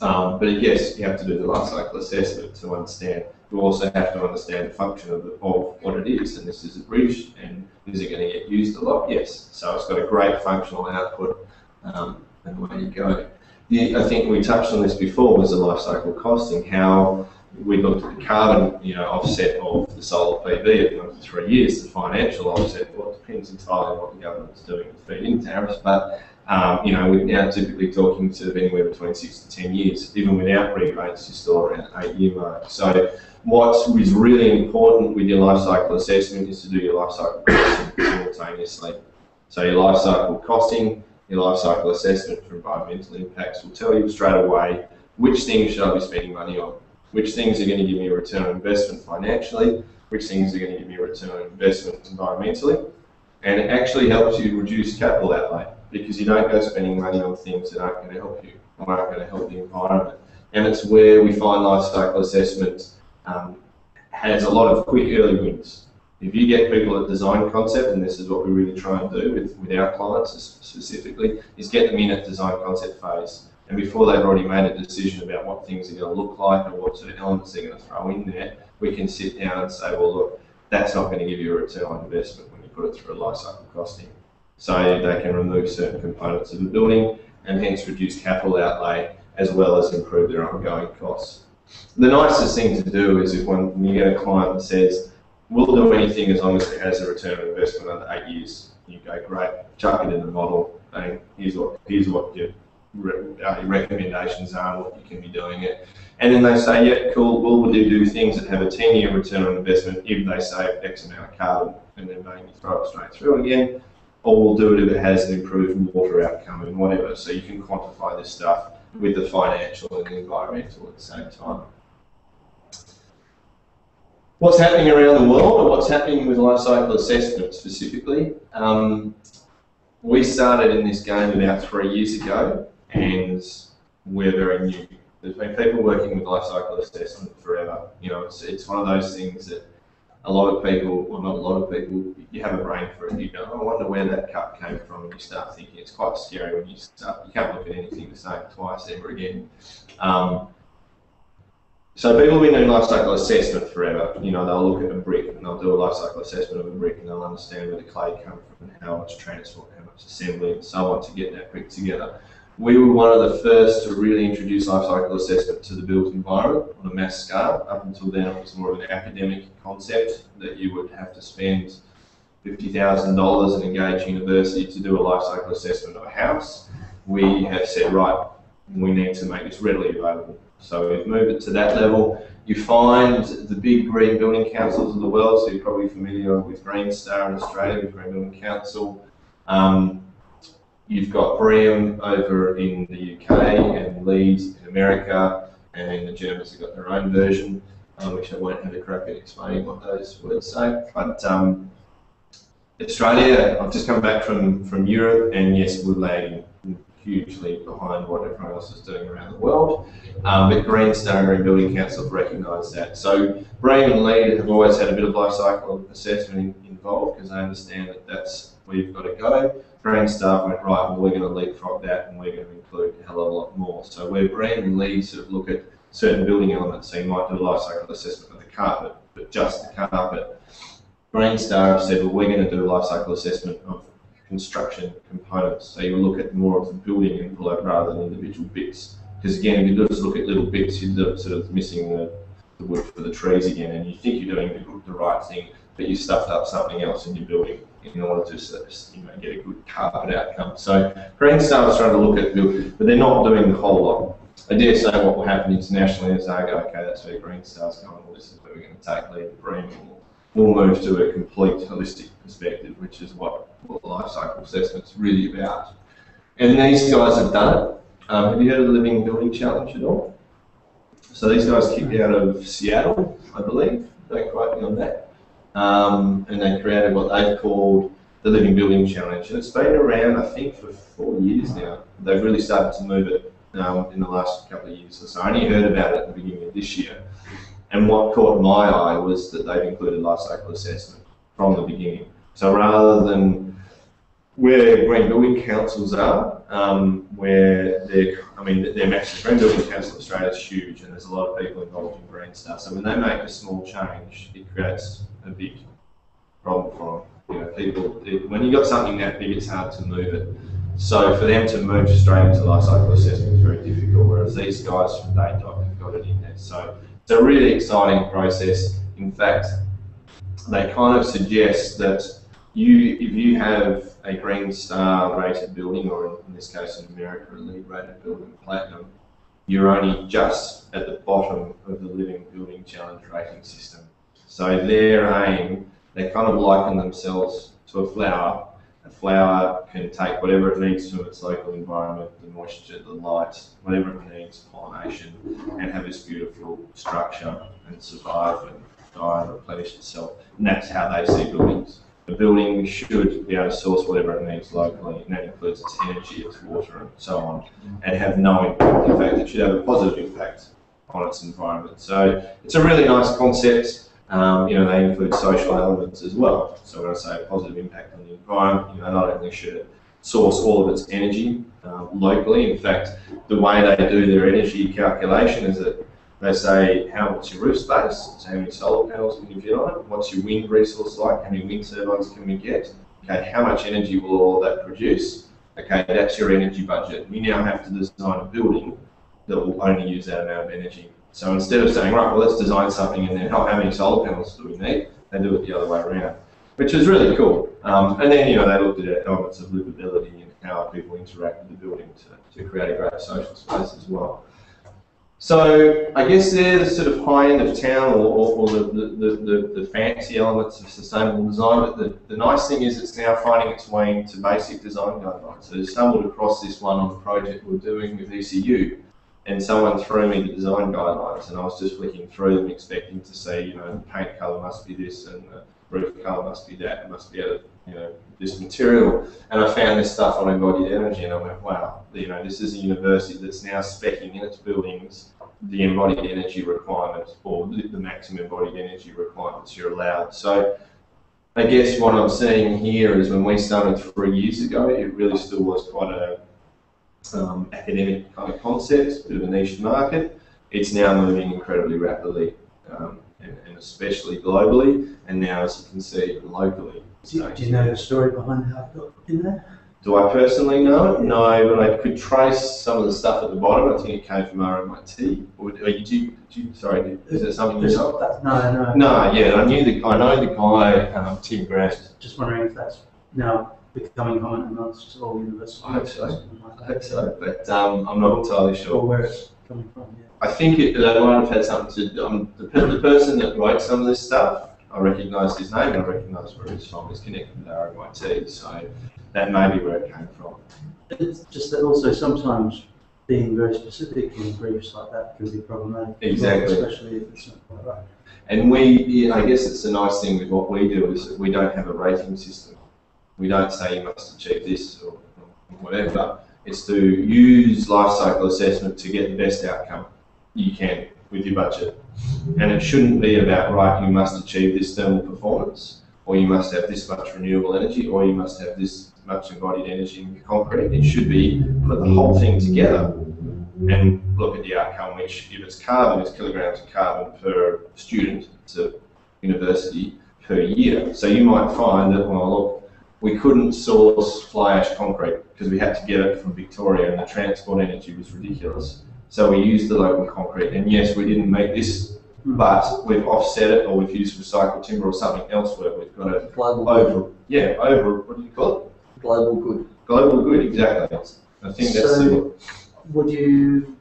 Um, but yes, you have to do the life cycle assessment to understand. You also have to understand the function of, the, of what it is, and this is a bridge, and is it going to get used a lot? Yes. So it's got a great functional output, um, and away you go. the, I think we touched on this before, was the life cycle costing, how we looked at the carbon, you know, offset of the solar PV end three years, the financial offset, well, it depends entirely on what the government's doing with feed-in tariffs, but, um, you know, we're now typically talking to anywhere between six to ten years, even without rebates, you're still around eight year mark. So what is really important with your life cycle assessment is to do your life cycle simultaneously. So your life cycle costing, your life cycle assessment for environmental impacts will tell you straight away which things should I be spending money on, which things are going to give me a return on investment financially, which things are going to give me a return on investment environmentally, and it actually helps you reduce capital outlay because you don't go spending money on things that aren't going to help you or aren't going to help the environment. And it's where we find life cycle assessment um, has a lot of quick early wins. If you get people at design concept, and this is what we really try and do with, with our clients specifically, is get them in at design concept phase. And before they've already made a decision about what things are going to look like and what sort of elements they're going to throw in there, we can sit down and say, well, look, that's not going to give you a return on investment when you put it through a life cycle costing. So they can remove certain components of the building and hence reduce capital outlay as well as improve their ongoing costs. The nicest thing to do is if when you get a client that says, we'll do anything as long as it has a return on investment under eight years, you go, great, chuck it in the model, and here's what, here's what your, uh, recommendations are, what you can be doing it. And then they say, yeah, cool, well, do, do things that have a 10 year return on investment if they save X amount of carbon, and then maybe throw it straight through again. Or we'll do it if it has an improved water outcome and whatever. So you can quantify this stuff with the financial and the environmental at the same time. What's happening around the world, or what's happening with life cycle assessment specifically? Um, we started in this game about three years ago, and we're very new. There's been people working with life cycle assessment forever. You know, it's, it's one of those things that a lot of people, well, not a lot of people, you have a brain for it. You go, oh, I wonder where that cup came from, and you start thinking. It's quite scary when you start. You can't look at anything the same twice ever again. Um, so people have been doing life cycle assessment forever. You know, they'll look at a brick and they'll do a life cycle assessment of a brick, and they'll understand where the clay comes from and how much transport, how much assembly, and so on to get that brick together. We were one of the first to really introduce life cycle assessment to the built environment on a mass scale. Up until then, it was more of an academic concept that you would have to spend $50,000 and engage university to do a life cycle assessment of a house. We have said, right, we need to make this readily available. So we've moved it to that level. You find the big green building councils of the world, so you're probably familiar with Green Star in Australia, with Green Building Council. Um, You've got BREEAM over in the UK and LEED in America, and the Germans have got their own version, um, which I won't have a crack at explaining what those words say. But um, Australia, I've just come back from, from Europe, and yes, we're lagging hugely behind what everyone else is doing around the world. Um, but Green Star Green Building Council have recognised that. So BREEAM and LEED have always had a bit of life cycle assessment involved because they understand that that's where you've got to go. Green Star went, right, well, we're going to leapfrog that and we're going to include a hell of a lot more. So where BREEAM and LEED sort of look at certain building elements, so you might do a life cycle assessment of the carpet, but just the carpet. Star have said, well, we're going to do a life cycle assessment of construction components. So you look at more of the building envelope rather than individual bits. Because again, if you just look at little bits, you're sort of missing the, the wood for the trees again, and you think you're doing the, the right thing, but you stuffed up something else in your building in order to you know, get a good carpet outcome. So Green Star is trying to look at build, but they're not doing the whole lot. I dare say what will happen internationally is they go, okay, that's where Green Star's going, this is where we're going to take lead and we'll, we'll move to a complete holistic perspective, which is what, what life cycle assessment's really about. And these guys have done it. Um, have you heard of the Living Building Challenge at all? So these guys kicked out of Seattle, I believe. Don't quote me on that um, and they created what they've called the Living Building Challenge. And it's been around, I think, for four years now. They've really started to move it um, in the last couple of years so. I only heard about it at the beginning of this year. And what caught my eye was that they've included life cycle assessment from the beginning. So rather than where green building councils are, um, where they're, I mean, they're massive. Green Building Council Australia is huge, and there's a lot of people involved in green stuff. So when they make a small change, it creates a big problem for. You know, people, it, when you've got something that big, it's hard to move it. So for them to move straight into life cycle assessment is very difficult, whereas these guys from Daydoc have got it in there. So it's a really exciting process. In fact, they kind of suggest that you, if you have a Green Star rated building, or in this case in America, a LEED rated building, platinum, you're only just at the bottom of the Living Building Challenge rating system. So their aim, they kind of liken themselves to a flower. A flower can take whatever it needs from its local environment, the moisture, the light, whatever it needs, pollination, and have this beautiful structure and survive and die and replenish itself. And that's how they see buildings. The building should be able to source whatever it needs locally, and that includes its energy, its water, and so on, and have no impact. In fact, it should have a positive impact on its environment. So it's a really nice concept. Um, you know, they include social elements as well. So when I say positive impact on the environment, you know, not only should it source all of its energy um, locally. In fact, the way they do their energy calculation is that they say, how what's your roof space? So how many solar panels can you get on it? What's your wind resource like? How many wind turbines can we get? Okay, how much energy will all that produce? Okay, that's your energy budget. You now have to design a building that will only use that amount of energy. So instead of saying, right, well, let's design something and then how, how many solar panels do we need? They do it the other way around, which is really cool. Um, and then, you know, they looked at elements of livability and how people interact with the building to, to create a great social space as well. So I guess they're the sort of high end of town or, or, or the, the, the, the, fancy elements of sustainable design. But the, the nice thing is it's now finding its way into basic design guidelines. So I stumbled across this one on the project we're doing with ECU and someone threw me the design guidelines and I was just flicking through them expecting to see, you know, the paint colour must be this and the roof colour must be that, it must be of, you know, this material. And I found this stuff on embodied energy and I went, wow, you know, this is a university that's now specking in its buildings the embodied energy requirements or the maximum embodied energy requirements you're allowed. So I guess what I'm seeing here is when we started three years ago, it really still was quite a um, academic kind of concept, bit of a niche market. It's now moving incredibly rapidly, um, and, and, especially globally, and now, as you can see, locally. Do, so, do you know the story behind how it got in there? Do I personally know it? No, but I could trace some of the stuff at the bottom. I think it came from RMIT. Or, are you, do do you, sorry, is there something you know? No, no. No, yeah, I knew the, I know the guy, um, Tim Grant. Just wondering if that's now becoming common amongst all universities. I hope so. I hope so, but um, I'm not entirely sure. Or where it's coming from, yeah. I think it, they might have had something to um, the, the person that writes some of this stuff. I recognise his name and I recognise where he's from. He's connected with RMIT, so that may be where it came from. It's just that also sometimes being very specific in briefs like that can be problematic. Exactly. Especially if it's not quite right. And we, yeah, I guess it's a nice thing with what we do is that we don't have a rating system. We don't say you must achieve this or, or whatever. It's to use life cycle assessment to get the best outcome you can with your budget. And it shouldn't be about, right, you must achieve this thermal performance, or you must have this much renewable energy, or you must have this much embodied energy in your concrete. It should be put the whole thing together and look at the outcome, which if it's carbon, it's kilograms of carbon per student to university per year. So you might find that, well, look, we couldn't source fly ash concrete because we had to get it from Victoria and the transport energy was ridiculous. So we used the local concrete. And yes, we didn't make this, but we've offset it or we've used recycled timber or something else where we've got it Global over, good. yeah, over, what do you call it? Global good. Global good, exactly. I think that's So- the, Would you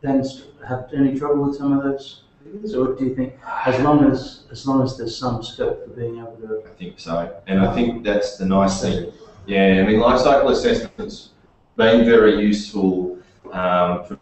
then have any trouble with some of those figures, or do you think as long as as long as there's some scope for being able to? I think so. And I think that's the nice thing. Yeah, I mean, life cycle assessments been very useful um, for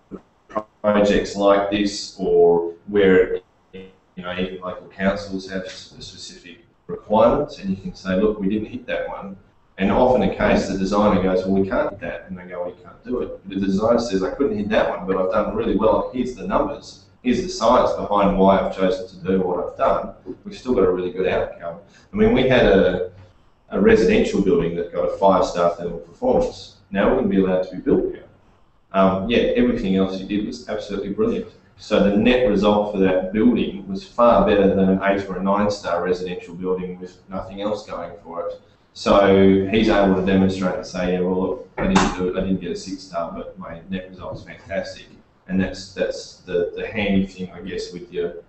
projects like this or where, you know, even local councils have specific requirements and you can say, look, we didn't hit that one. And often the case, the designer goes, well, we can't hit that. And they go, well, you can't do it. The designer says, I couldn't hit that one, but I've done really well. Here's the numbers. Here's the science behind why I've chosen to do what I've done. We've still got a really good outcome. I mean, we had a, a residential building that got a five-star thermal performance. Now it wouldn't be allowed to be built here. Um, yeah, everything else you did was absolutely brilliant. So the net result for that building was far better than an eight or a nine-star residential building with nothing else going for it. So he's able to demonstrate and say, yeah, well, look, I didn't do it, I didn't get a six star, but my net result was fantastic. And that's that's the, the handy thing, I guess, with your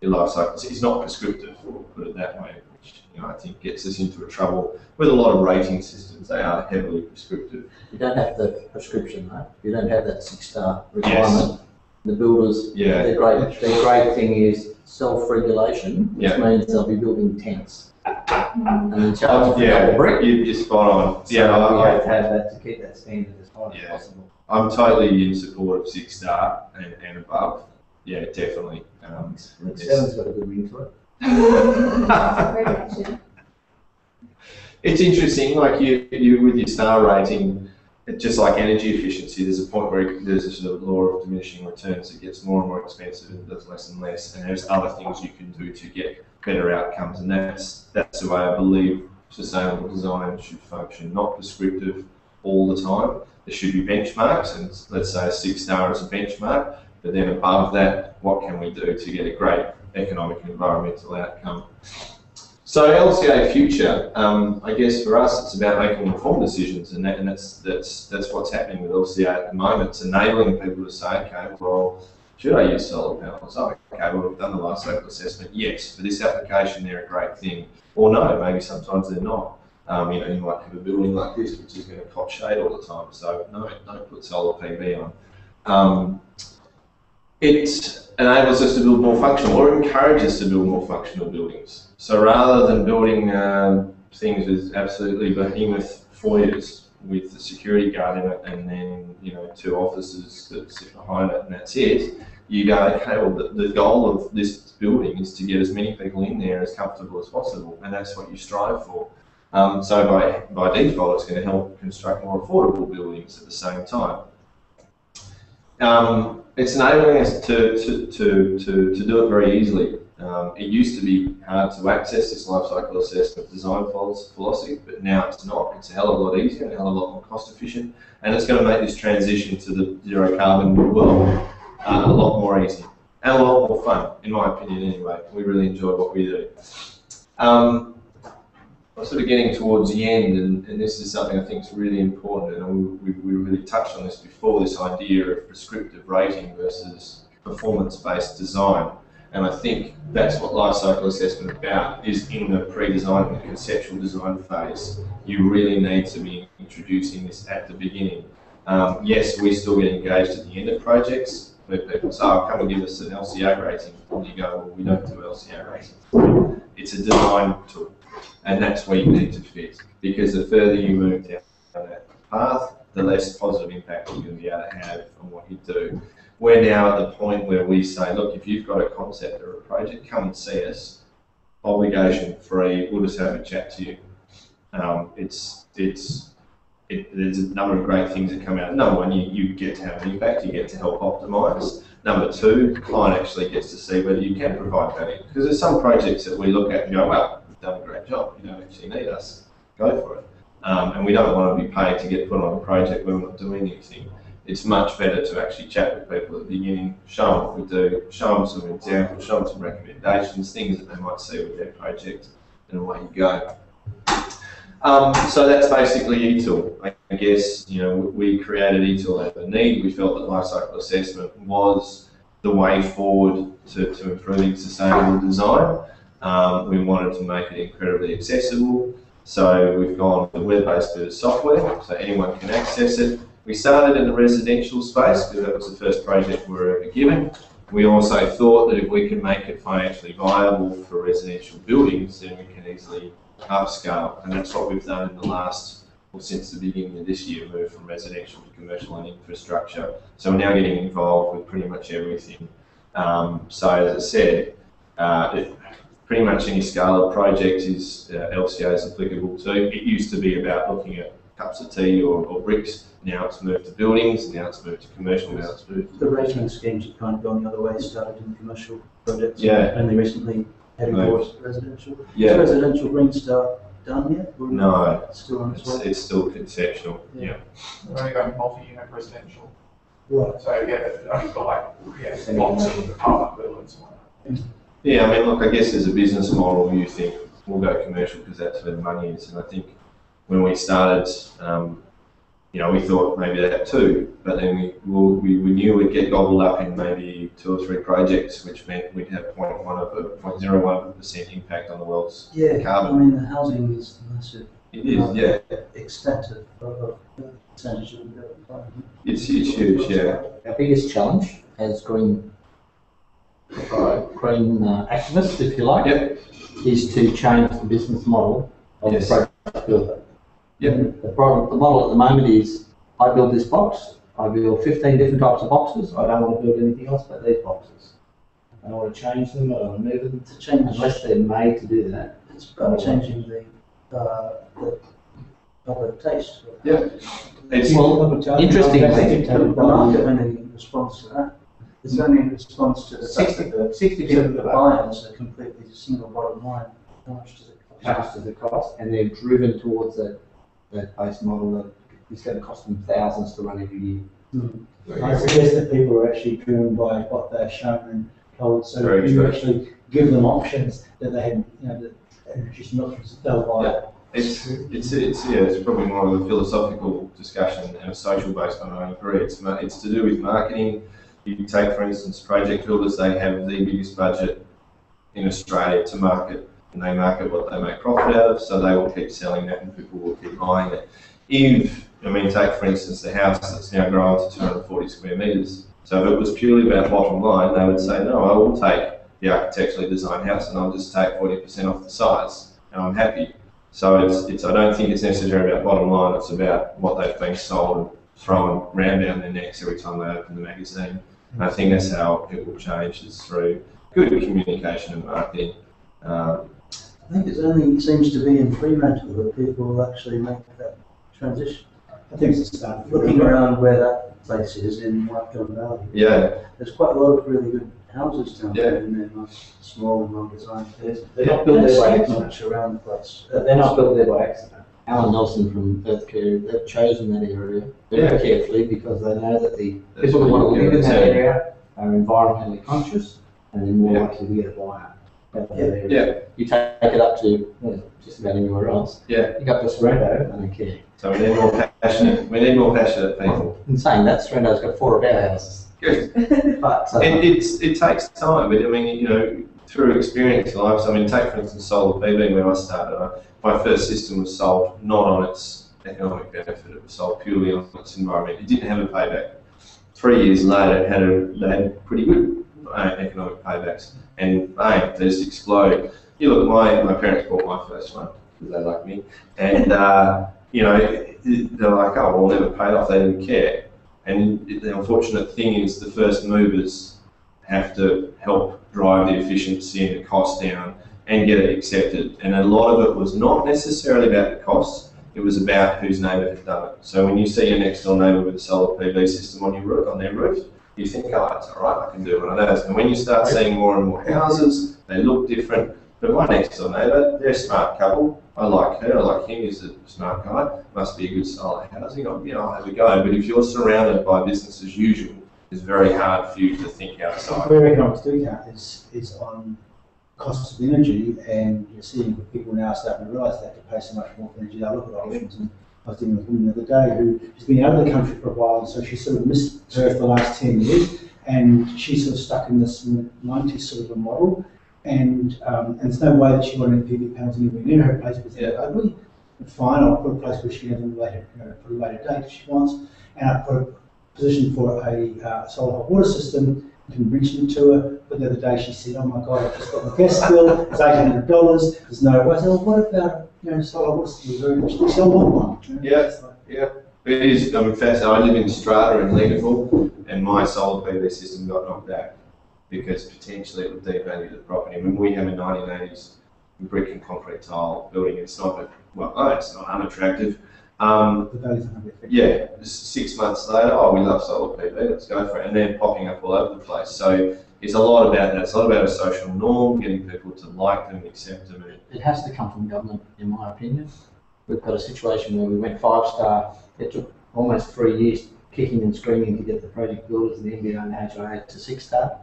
your life cycle. It's- not prescriptive, put it that way, which you know I think gets us into a trouble with a lot of rating systems. They are heavily prescriptive. You don't have the prescription, though. You don't have that six-star requirement. The builders, Yeah. the great, the great thing is self-regulation, which Yeah. means they'll be building tents. And charge for yeah, brick. you, you're spot on. Yeah, So we I, have to have that to keep that standard as high as possible. I'm totally in support of six star and, and above. Yeah, definitely. Um, Seven's got a good ring to it. It's interesting, like you, you with your star rating, just like energy efficiency, there's a point where there's a sort of law of diminishing returns. It gets more and more expensive and does less and less, and there's other things you can do to get better outcomes, and that's that's the way I believe sustainable design should function, not prescriptive all the time. There should be benchmarks, and let's say a six star is a benchmark, but then above that, what can we do to get a great economic and environmental outcome? So LCA future, um, I guess for us, it's about making informed decisions, and, that, and that's that's that's what's happening with LCA at the moment. It's enabling people to say, okay, well, should I use solar panels? Oh, okay, well, we've done the life cycle assessment. Yes, for this application, they're a great thing. Or no, maybe sometimes they're not. Um, you know, you might have a building like this which is going to cop shade all the time. So no, don't put solar PV on. Um, it enables us to build more functional or encourages us to build more functional buildings. So rather than building um, things with absolutely behemoth foyers with the security guard in it and then, you know, two officers that sit behind it and that's it, you go, okay, well, the, the goal of this building is to get as many people in there as comfortable as possible and that's what you strive for. Um, so by, by default, it's going to help construct more affordable buildings at the same time. Um, it's enabling us to, to, to, to, to do it very easily. Um, it used to be hard to access this life cycle assessment design philos- philosophy, but now it's not. It's a hell of a lot easier and a hell of a lot more cost efficient, and it's going to make this transition to the zero carbon world uh, a lot more easy and a lot more fun, in my opinion. Anyway, we really enjoy what we do. Um, I'm sort of getting towards the end, and, and this is something I think is really important, and we, we, we really touched on this before this idea of prescriptive rating versus performance based design. And I think that's what life cycle assessment about is in the pre-design and conceptual design phase. You really need to be introducing this at the beginning. Um, yes, we still get engaged at the end of projects where people say, oh, come and give us an LCA rating. And you go, well, we don't do LCA ratings. It's a design tool. And that's where you need to fit. Because the further you move down that path, the less positive impact you're going to be able to have on what you do. We're now at the point where we say, look, if you've got a concept or a project, come and see us. Obligation free. We'll just have a chat to you. Um, it's it's it, there's a number of great things that come out. Number one, you, you get to have an impact. You get to help optimise. Number two, the client actually gets to see whether you can provide value. Because there's some projects that we look at and go, well, done a great job. You don't actually need us. Go for it. Um, and we don't want to be paid to get put on a project where we're not doing anything. It's much better to actually chat with people at the beginning, show them what we do, show them some examples, show them some recommendations, things that they might see with their project, and away you go. Um, so that's basically eTool. I guess you know we created out of a need. We felt that lifecycle assessment was the way forward to, to improving sustainable design. Um, we wanted to make it incredibly accessible. So we've gone with web-based bit of software, so anyone can access it. We started in the residential space because that was the first project we were ever given. We also thought that if we could make it financially viable for residential buildings, then we can easily upscale, and that's what we've done in the last, since the beginning of this year, moved from residential to commercial and infrastructure. So we're now getting involved with pretty much everything. Um, so as I said, uh, it, pretty much any scale of project is uh, LCA is applicable to. It used to be about looking at cups of tea or, or bricks. Now it's moved to buildings. Now it's moved to commercial. Now it's moved. The rating schemes have kind of gone the other way, started in commercial projects. Yeah. Only recently heading Right. towards residential. Is Yeah. residential Green Star done yet? Or No, Still on its it's, way? it's still conceptual. Yeah. We're only going multi-unit residential. Right. So yeah, only got like, yeah, lots of apartment buildings. And whatnot. Yeah, I mean, look, I guess as a business model, you think we'll go commercial because that's where the money is, and I think when we started, um, you know, we thought maybe that too, but then we, we, we knew we'd get gobbled up in maybe two or three projects, which meant we'd have 0.1 of a 0.01 percent impact on the world's Yeah, I mean, the housing is massive. It is, yeah, Extent of, of percentage of the built it's, it's huge, yeah. Our biggest challenge as green, uh, green uh, activists, if you like, Yep. is to change the business model of Yes. the project builder. Yep. The problem, the model at the moment is, I build this box, I build fifteen different types of boxes, I don't want to build anything else but these boxes. I don't want to change them, I don't want to move them, To change, unless they're made to do that. it's about changing the, uh, the public taste. It's, Well, interestingly- The market only responds to that. It's only in response to the fact Sixty, that the sixty people percent of the buyers are completely single bottom line. How much does it how cost? much does it cost? And they're driven towards that, that base model that is going to cost them thousands to run every year. Hmm. I suggest that people are actually driven by what they're shown and told, so Very if you true. actually give them options that they had, you know, that introducing options, they'll buy it. It's, it's, it's, yeah, it's probably more of a philosophical discussion and a social based one, I agree. It's, it's to do with marketing. You take, for instance, project builders, they have the biggest budget in Australia to market, and they market what they make profit out of, so they will keep selling that and people will keep buying it. If, I mean, take for instance the house that's now grown to 240 square metres. So if it was purely about bottom line, they would say, no, I will take the architecturally designed house and I'll just take 40% off the size, and I'm happy. So it's, it's, I don't think it's necessarily about bottom line, it's about what they've been sold and thrown round down their necks every time they open the magazine. And I think that's how it will change, is through good communication and marketing. Um, I think it only, seems to be in Fremantle that people will actually make that transition. I think it's a start. Looking around where that place is in White Gum Valley, yeah, there's quite a lot of really good houses down there, Yeah. and they're nice, small and well designed. There's They're not built there by accident. much around the place. They're not built there by accident. Alan Nelson from Earth Care, they've chosen that area very carefully because they know that the That's people who want to live in that area are environmentally conscious and they're more Yeah. likely to get a buyer. Yeah. yeah, You take it up to just about anywhere else. Yeah. You go up to Sorrento, I don't care. so we need more passionate, we need more passionate people. In saying that, Sorrento's got four of our houses. Good. But uh, And it's, it takes time, but I mean, you know, through experience so I mean, take for instance solar PV when I started, I, my first system was sold not on its economic benefit, it was sold purely on its environment. It didn't have a payback. Three years later, it had a, had pretty good uh, economic paybacks, and bang, they just exploded. You look, my, my parents bought my first one, because they like me, and, uh, you know, it- it- they're like, oh, well, never paid off, they didn't care. And the unfortunate thing is the first movers have to help drive the efficiency and the cost down and get it accepted. And a lot of it was not necessarily about the cost, it was about whose neighbour had done it. So when you see your next door neighbour with a solar PV system on your roof, on their roof, you think, oh, that's all right, I can do one of those. And when you start seeing more and more houses, they look different. But my next door neighbour, they're a smart couple. I like her, I like him, he's a smart guy. Must be a good solar housing. I'll, you know, I'll have a go. But if you're surrounded by business as usual, it's very hard for you to think outside. Where economics do count is, is on costs of energy, and you're seeing people now starting to realise they have to pay so much more for energy. They look at options, and I was dealing with a woman the other day who has been out of the country for a while, and so she sort of missed Earth the last ten years, and she's sort of stuck in this nineties sort of a model, and um, and there's no way that she wanted PV panels anywhere near her place because they're ugly. Fine, I'll put a place where she can have them later, you know, for a later date if she wants, and I put a position for a uh, solar hot water system can mention it to her, but the other day she said, oh my God, I've just got my gas bill, it's eight hundred dollars, there's no, way. I said, well, what about, you know, solar system, very much, she said, I want one. Yeah. like- It is, I'm fascinated. I live in Strata in Leederville, and my solar PV system got knocked back because potentially it would devalue the property. I mean, we have a 1980s brick and concrete tile building. It's not, a, well, no, it's not unattractive. Um, The value's not affected. yeah, s- six months later, oh, we love solar PV, let's go for it. And they're popping up all over the place. So it's a lot about that. It's a lot about a social norm, getting people to like them, accept them. It has to come from government, in my opinion. We've got a situation where we went five star, it took almost three years kicking and screaming to get the project builders and the MBA and the HIA to six star.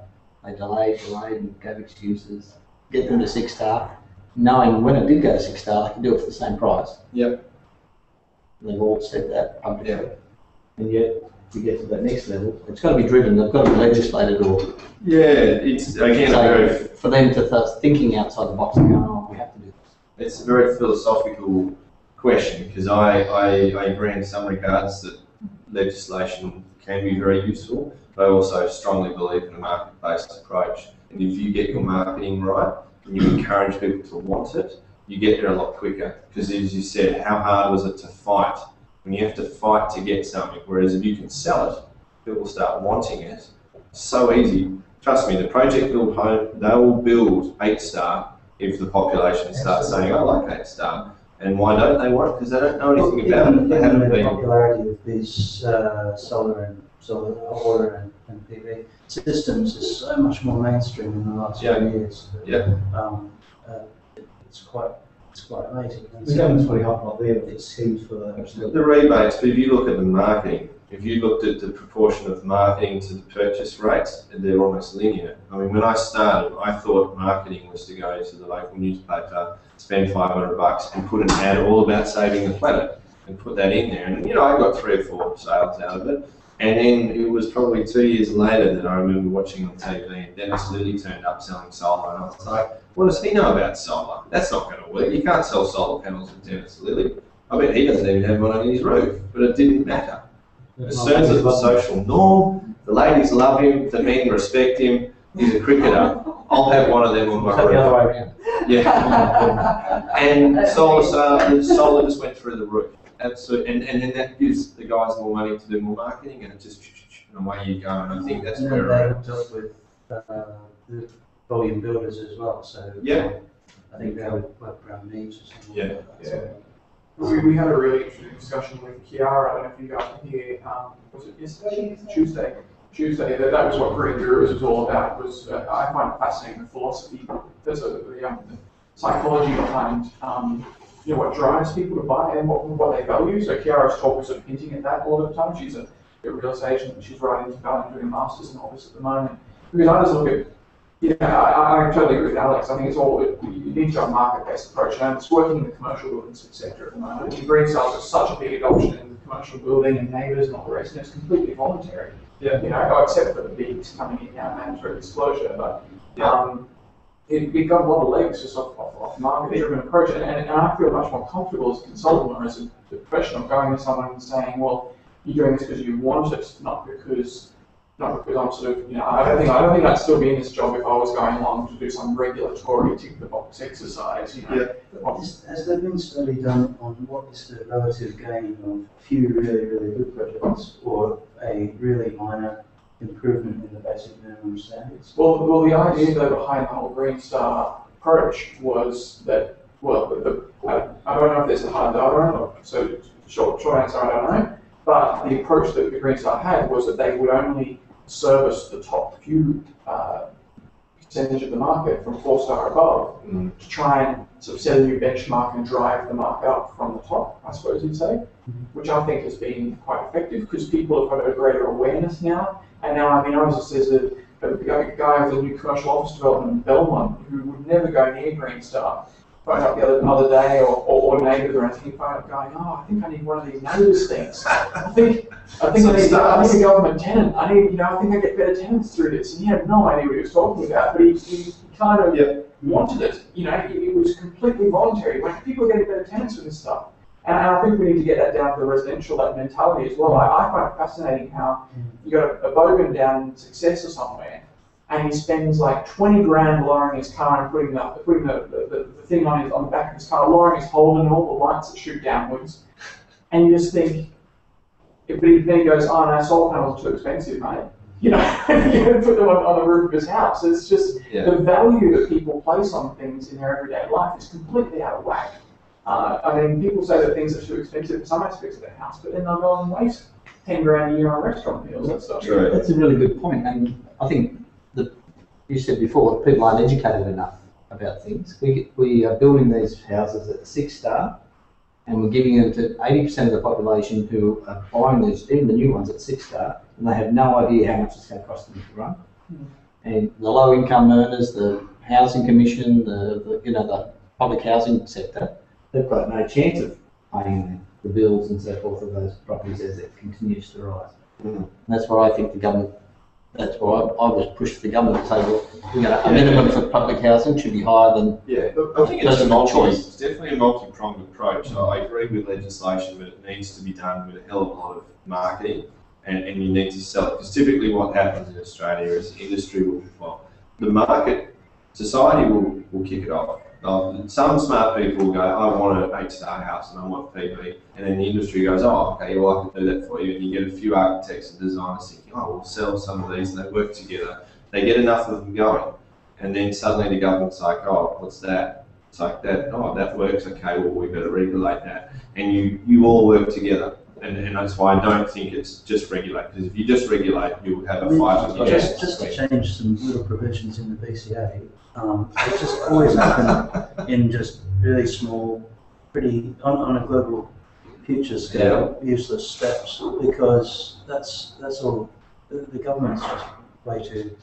They delayed, delayed and gave excuses, get them to six star, knowing when it did go to six star, they could do it for the same price. Yep. They've all said that publicly. And yet, we get to that next level, it's gotta be driven, they've gotta be legislated or, Yeah, it's, again, a very so, for them to start thinking outside the box and going, oh, we have to do this. It's a very philosophical question because I, I, I agree in some regards that legislation can be very useful, but I also strongly believe in a market-based approach. And if you get your marketing right and you encourage people to want it, you get there a lot quicker. Because as you said, how hard was it to fight? When you have to fight to get something, whereas if you can sell it, people start wanting it. So easy. Trust me, the project build home, they will build eight star if the population starts saying, I like eight star. And why don't they want it? Because they don't know anything about it. They haven't the been. popularity of these uh, solar and solar, water and, and PV systems is so much more mainstream in the last few years. Yeah. Um, uh, it's quite, it's quite amazing. The government's probably helping out there, but it seems for the. The rebates, but if you look at the marketing, if you looked at the proportion of marketing to the purchase rates, they're almost linear. I mean, when I started, I thought marketing was to go to the local newspaper, spend five hundred bucks and put an ad all about saving the planet and put that in there. And, you know, I got three or four sales out of it. And then it was probably two years later that I remember watching on TV and Dennis Lillee turned up selling solar and I was like, what does he know about solar? That's not going to work. You can't sell solar panels with Dennis Lillee. I bet he doesn't even have one on his roof, but it didn't matter. As soon as it's a social norm, the ladies love him, the men respect him, he's a cricketer. I'll have one of them on my So the other roof. way around. Yeah. And solar, sale- solar just went through the roof. Absolutely. And, and then that gives the guys more money to do more marketing and it just, and away you go. And I think that's where then we're they at. hooked up with uh, the volume builders as well, so. Yeah. I think they would work around needs or something. Yeah, like that, so- We, we had a really interesting discussion with Kiara, I don't know if you guys were here, um, was it yesterday? Tuesday. Tuesday, that, that was what Green Gurus was all about, was, uh, I find it fascinating, the philosophy, there's a, the, um, the psychology behind, um, you know, what drives people to buy and what, what they value. So Kiara's talk was sort of hinting at that a all the time. She's a, a real estate agent, she's writing about doing a master's in office at the moment. Because I just look at yeah, I, I totally agree with Alex. I think it's all, you need to have a market-based approach, and it's working in the commercial building sector at the moment. And green sales is such a big adoption in the commercial building and NABERS and all the rest, and it's completely voluntary. Yeah. You know, except for the bigs coming in now, and mandatory disclosure, but, Yeah. um, it, it got a lot of legs just off, off, off market-driven approach, and, and, and I feel much more comfortable as a consultant or as a professional going to someone and saying, well, you're doing this because you want it, not because not because I'm sort of, you know, I don't think I don't think I'd still be in this job if I was going along to do some regulatory tick the box exercise, you know. But is- Has there been study done on what is the relative gain of a few really, really good projects or a really minor improvement in the basic minimum standards? Well, well, the idea though behind the whole Green Star approach was that, well, the, I, I don't know if there's a hard data on it, so short, short answer, I don't know. But the approach that the Green Star had was that they would only service the top few uh, percentage of the market from four star above Mm. to try and sort of set a new benchmark and drive the mark up from the top, I suppose you'd say, which I think has been quite effective because people have got a greater awareness now. And now, I mean, I was just there's a, a guy guy with a new commercial office development in Belmont who would never go near Green Star. Phoned up the other, other day or, or, or NABERS or anything, up going, oh, I think I need one of these NABERS things. I think, I think I need, I need a government tenant. I need, you know, I think I get better tenants through this. And he had no idea what he was talking about, but he, he kind of wanted it. You know, it, it was completely voluntary. When people are getting better tenants with this stuff. And, and I think we need to get that down to the residential that mentality as well. I, I find it fascinating how you got a, a bogan down in Success or somewhere, and he spends like twenty grand lowering his car and putting the putting the, the, the thing on his on the back of his car, lowering his Holden and all the lights that shoot downwards, and you just think, but he, then goes, oh no, solar panels are too expensive, mate. You know, you know, put them on, on the roof of his house. It's just Yeah. the value that people place on things in their everyday life is completely out of whack. Uh, I mean, people say that things are too expensive for some aspects of their house, but then they'll go and waste ten grand a year on restaurant meals and stuff. True. That's a really good point, and I think that you said before, people aren't educated enough about things. We, we are building these houses at six star, and we're giving them to eighty percent of the population who are buying these, even the new ones at six star, and they have no idea how much it's going to cost them to run. And the low income earners, the housing commission, the, the you know the public housing sector, they've got no chance of paying the bills and so forth of those properties as it continues to rise. Mm. And that's where I think the government, that's why I, I was pushed for the government to say, well, you know, a minimum for public housing should be higher than, Yeah, look, I think it's a Personal multi, choice. it's definitely a multi-pronged approach. I agree with legislation, but it needs to be done with a hell of a lot of marketing and, and you need to sell it. Because typically what happens in Australia is industry will, well, the market, society will, will kick it off. Some smart people go, I want an eight-star house and I want PV. And then the industry goes, oh, okay, well, I can do that for you. And you get a few architects and designers thinking, oh, we'll sell some of these and they work together. They get enough of them going. And then suddenly the government's like, oh, what's that? It's like that, oh, that works, okay, well, we better regulate that. And you, you all work together. And, and that's why I don't think it's just regulate, because if you just regulate, you'll have a fight with Just, just to change some little provisions in the BCA, um, it just always happen in just really small, pretty, on, on a global future scale, useless steps, because that's, that's all, the, the government's just way too,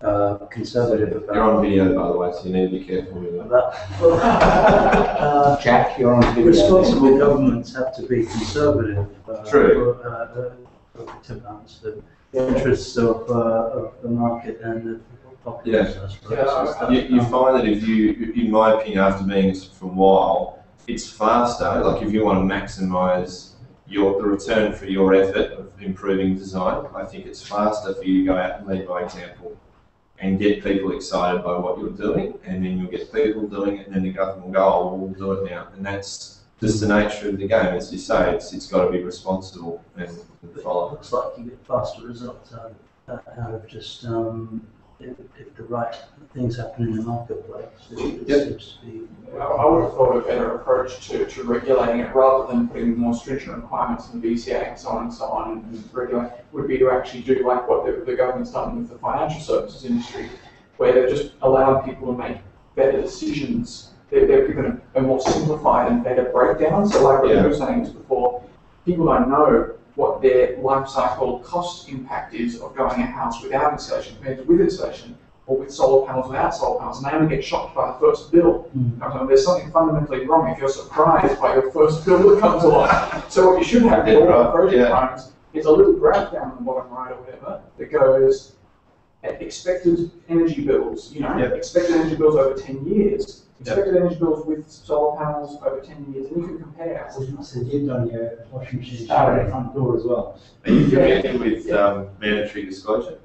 uh, conservative You're on video, by the way, so you need to be careful with that. uh, Jack, you're on video. responsible governments have to be conservative. uh, True. for, uh, To balance the interests of, uh, of the market and the population, I. Yeah, and. You, you find that if you, in my opinion, after being for a while, it's faster. Like if you want to maximise your the return for your effort of improving design, I think it's faster for you to go out and lead by example and get people excited by what you're doing, and then you'll get people doing it, and then the government will go, "Oh, we'll do it now," and that's just the nature of the game. As you say, it's it's got to be responsible and It looks like you get faster results out of, out of just, um, if, if the right things happen in the marketplace. It Yep. seems to be. I I would have thought a better approach to, to regulating it rather than putting more stringent requirements in the BCA and so on and so on and regulate would be to actually do like what the, the government's done with the financial services industry, where they've just allowed people to make better decisions. They're, they're given a, a more simplified and better breakdown. So like what Yeah. you were saying just before, people don't know what their life cycle cost impact is of going a house without insulation compared to with insulation or with solar panels without solar panels, and they only get shocked by the first bill. Mm. There's something fundamentally wrong if you're surprised by your first bill that comes along. So what you should have Yeah, for all the project yeah. loans is a little graph down the bottom right or whatever that goes expected energy bills, you know, Yep. expected energy bills over ten years, Yep. Expected energy bills with solar panels over ten years, and you can compare. So you must have did on your washing machine, Oh, shower, yeah. front door as well. Are you familiar with um, mandatory disclosure?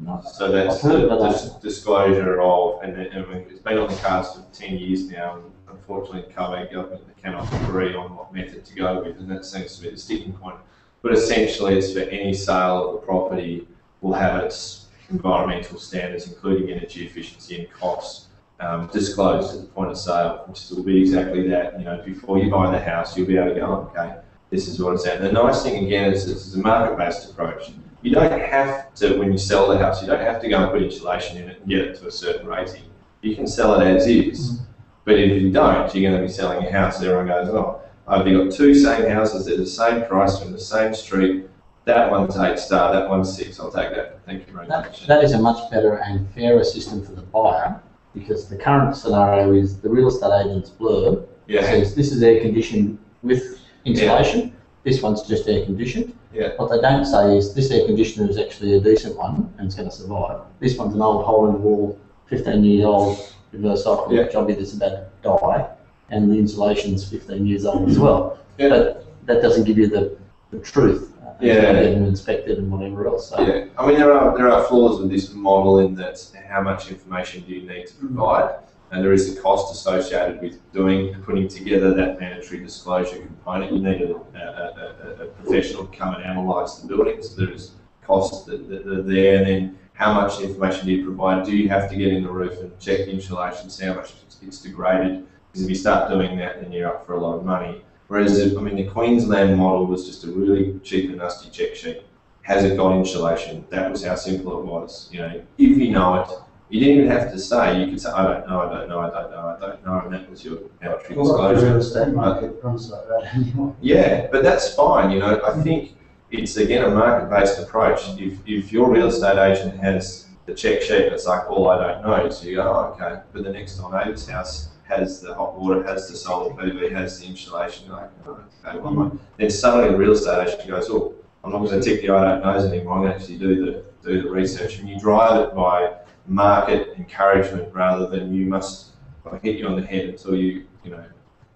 No. So that's I've heard the about dis- disclosure of, and, and, it's been on the cards for ten years now, and unfortunately, the COAG government cannot agree on what method to go with, and that seems to be the sticking point. But essentially, it's for any sale of the property will have its environmental standards, including energy efficiency and costs, um, disclosed at the point of sale, which will be exactly that, you know, before you buy the house, you'll be able to go, "Oh, okay, this is what it's at. The nice thing again is this is a market-based approach. You don't have to, when you sell the house, you don't have to go and put insulation in it and get it to a certain rating. You can sell it as is. But if you don't, you're going to be selling a house And everyone goes, oh, I've got two same houses, they're the same price, from the same street. That one's eight star, that one's six. I'll take that. Thank you very That, much. that is a much better and fairer system for the buyer, because the current scenario is the real estate agent's blurb Yeah, says this is air conditioned with insulation, this one's just air conditioned. Yeah. What they don't say is this air conditioner is actually a decent one and it's going to survive. This one's an old hole in the wall, 15 years old, reverse cycle Yeah. jobby that's about to die, and the insulation's 15 years old as well. Yeah. But that doesn't give you the, the truth. It's Yeah. not even inspected and whatever else. So yeah. I mean, there are there are flaws with this model in that how much information do you need to mm-hmm. provide, and there is a cost associated with doing putting together that mandatory disclosure component. You need a, a, a, a professional to come and analyse the building, so there is costs that, that are there, and then how much information do you provide? Do you have to get in the roof and check the insulation, see how much it's, it's degraded? Because if you start doing that, then you're up for a lot of money. Whereas, if, I mean, the Queensland model was just a really cheap and nasty check sheet. Has it got insulation? That was how simple it was. You know, if you know it, you didn't even have to say. You could say, I don't know, I don't know, I don't know, I don't know, and that was your lot the disclosure. real estate market runs like that anyway. Yeah, but that's fine. You know, I think it's again a market-based approach. If, if your real estate agent has the check sheet, it's like, well, I don't know. So you go, oh, okay. But the next door neighbour's house has the hot water, has the solar PV, has the insulation, you're like, oh, okay, well, I- then suddenly the real estate agent goes, oh, I'm not going to tick the I don't knows anymore, I'm going to actually do the, do the research. And you drive it by market encouragement rather than you must like, hit you on the head until you, you know,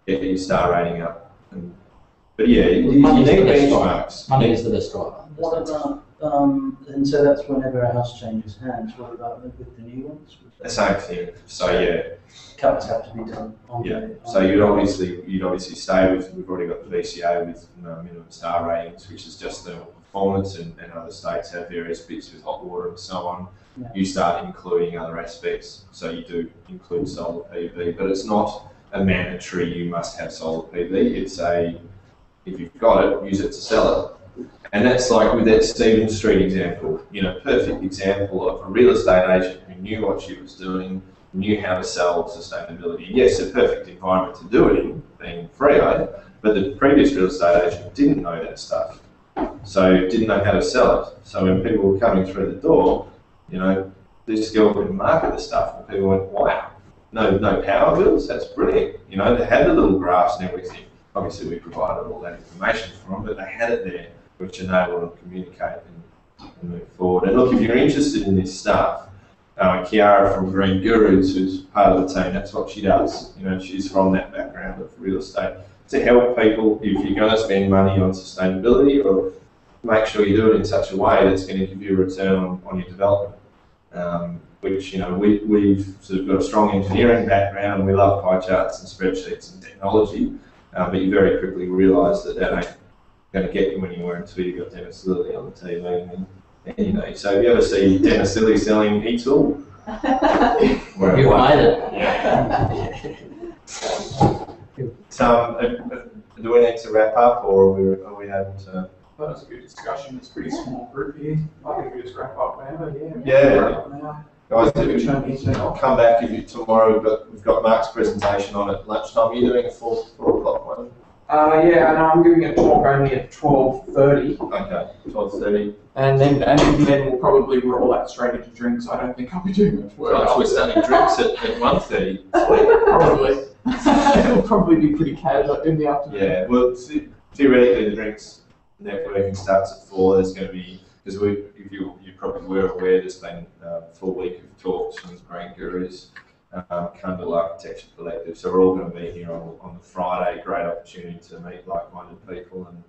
get your star rating up. And, but yeah, you, you need the best benchmarks. Money is the best driver. What about, um, and so that's whenever a house changes hands, what about with the new ones? The same thing. So yeah, Cuts have to be done on Yeah, the. So you'd obviously, you'd obviously stay with, we've already got the BCA with uh, minimum star ratings, which is just the performance, and, and other states have various bits with hot water and so on. Yeah. You start including other aspects, so you do include solar PV, but it's not a mandatory, you must have solar PV, it's a, if you've got it, use it to sell it. And that's like with that Stephen Street example, you know, perfect example of a real estate agent who knew what she was doing, knew how to sell sustainability. Yes, a perfect environment to do it in, being Freo, but the previous real estate agent didn't know that stuff. So didn't know how to sell it. So when people were coming through the door, you know, this girl could market the stuff and people went, wow, no no power bills, that's brilliant. You know, they had the little graphs and everything. Obviously we provided all that information for them, but they had it there which enable them to communicate and, and move forward. And look, if you're interested in this stuff, uh, Kiara from Green Gurus, who's part of the team, that's what she does. You know, she's from that background of real estate to help people if you're going to spend money on sustainability or make sure you do it in such a way that's going to give you a return on, on your development. Um, which, you know, we, we've sort of got a strong engineering background we love pie charts and spreadsheets and technology, uh, but you very quickly realise that that ain't going to get you anywhere until you've got Dennis Lillee on the TV. And, and, you know, so if you ever see Dennis Lillee selling eTool, You've at one. it. So, um, uh, uh, do we need to wrap up, or are we, are we able to? That was a good discussion. It's a pretty small group here. I think we just wrap up whenever, yeah. Yeah. Wrap up now. Guys, do turn I'll come back if you tomorrow. We've we've got Mark's presentation on at lunchtime. Are you doing a four, four o'clock one? Uh, yeah, and I'm giving a talk only at twelve thirty, Okay, twelve thirty. and then and then we'll probably roll that straight into drinks. I don't think I'll be doing much work. Well, we're starting drinks at, at one thirty. Probably. It'll probably be pretty casual in the afternoon. Yeah, well, the- theoretically, the drinks networking starts at four. There's going to be because we, if you you probably were aware, there's been um, a full week of talks from Green Gurus, um, Cundall Architecture Collective. So we're all going to be here on, on the Friday. Great opportunity to meet like-minded people and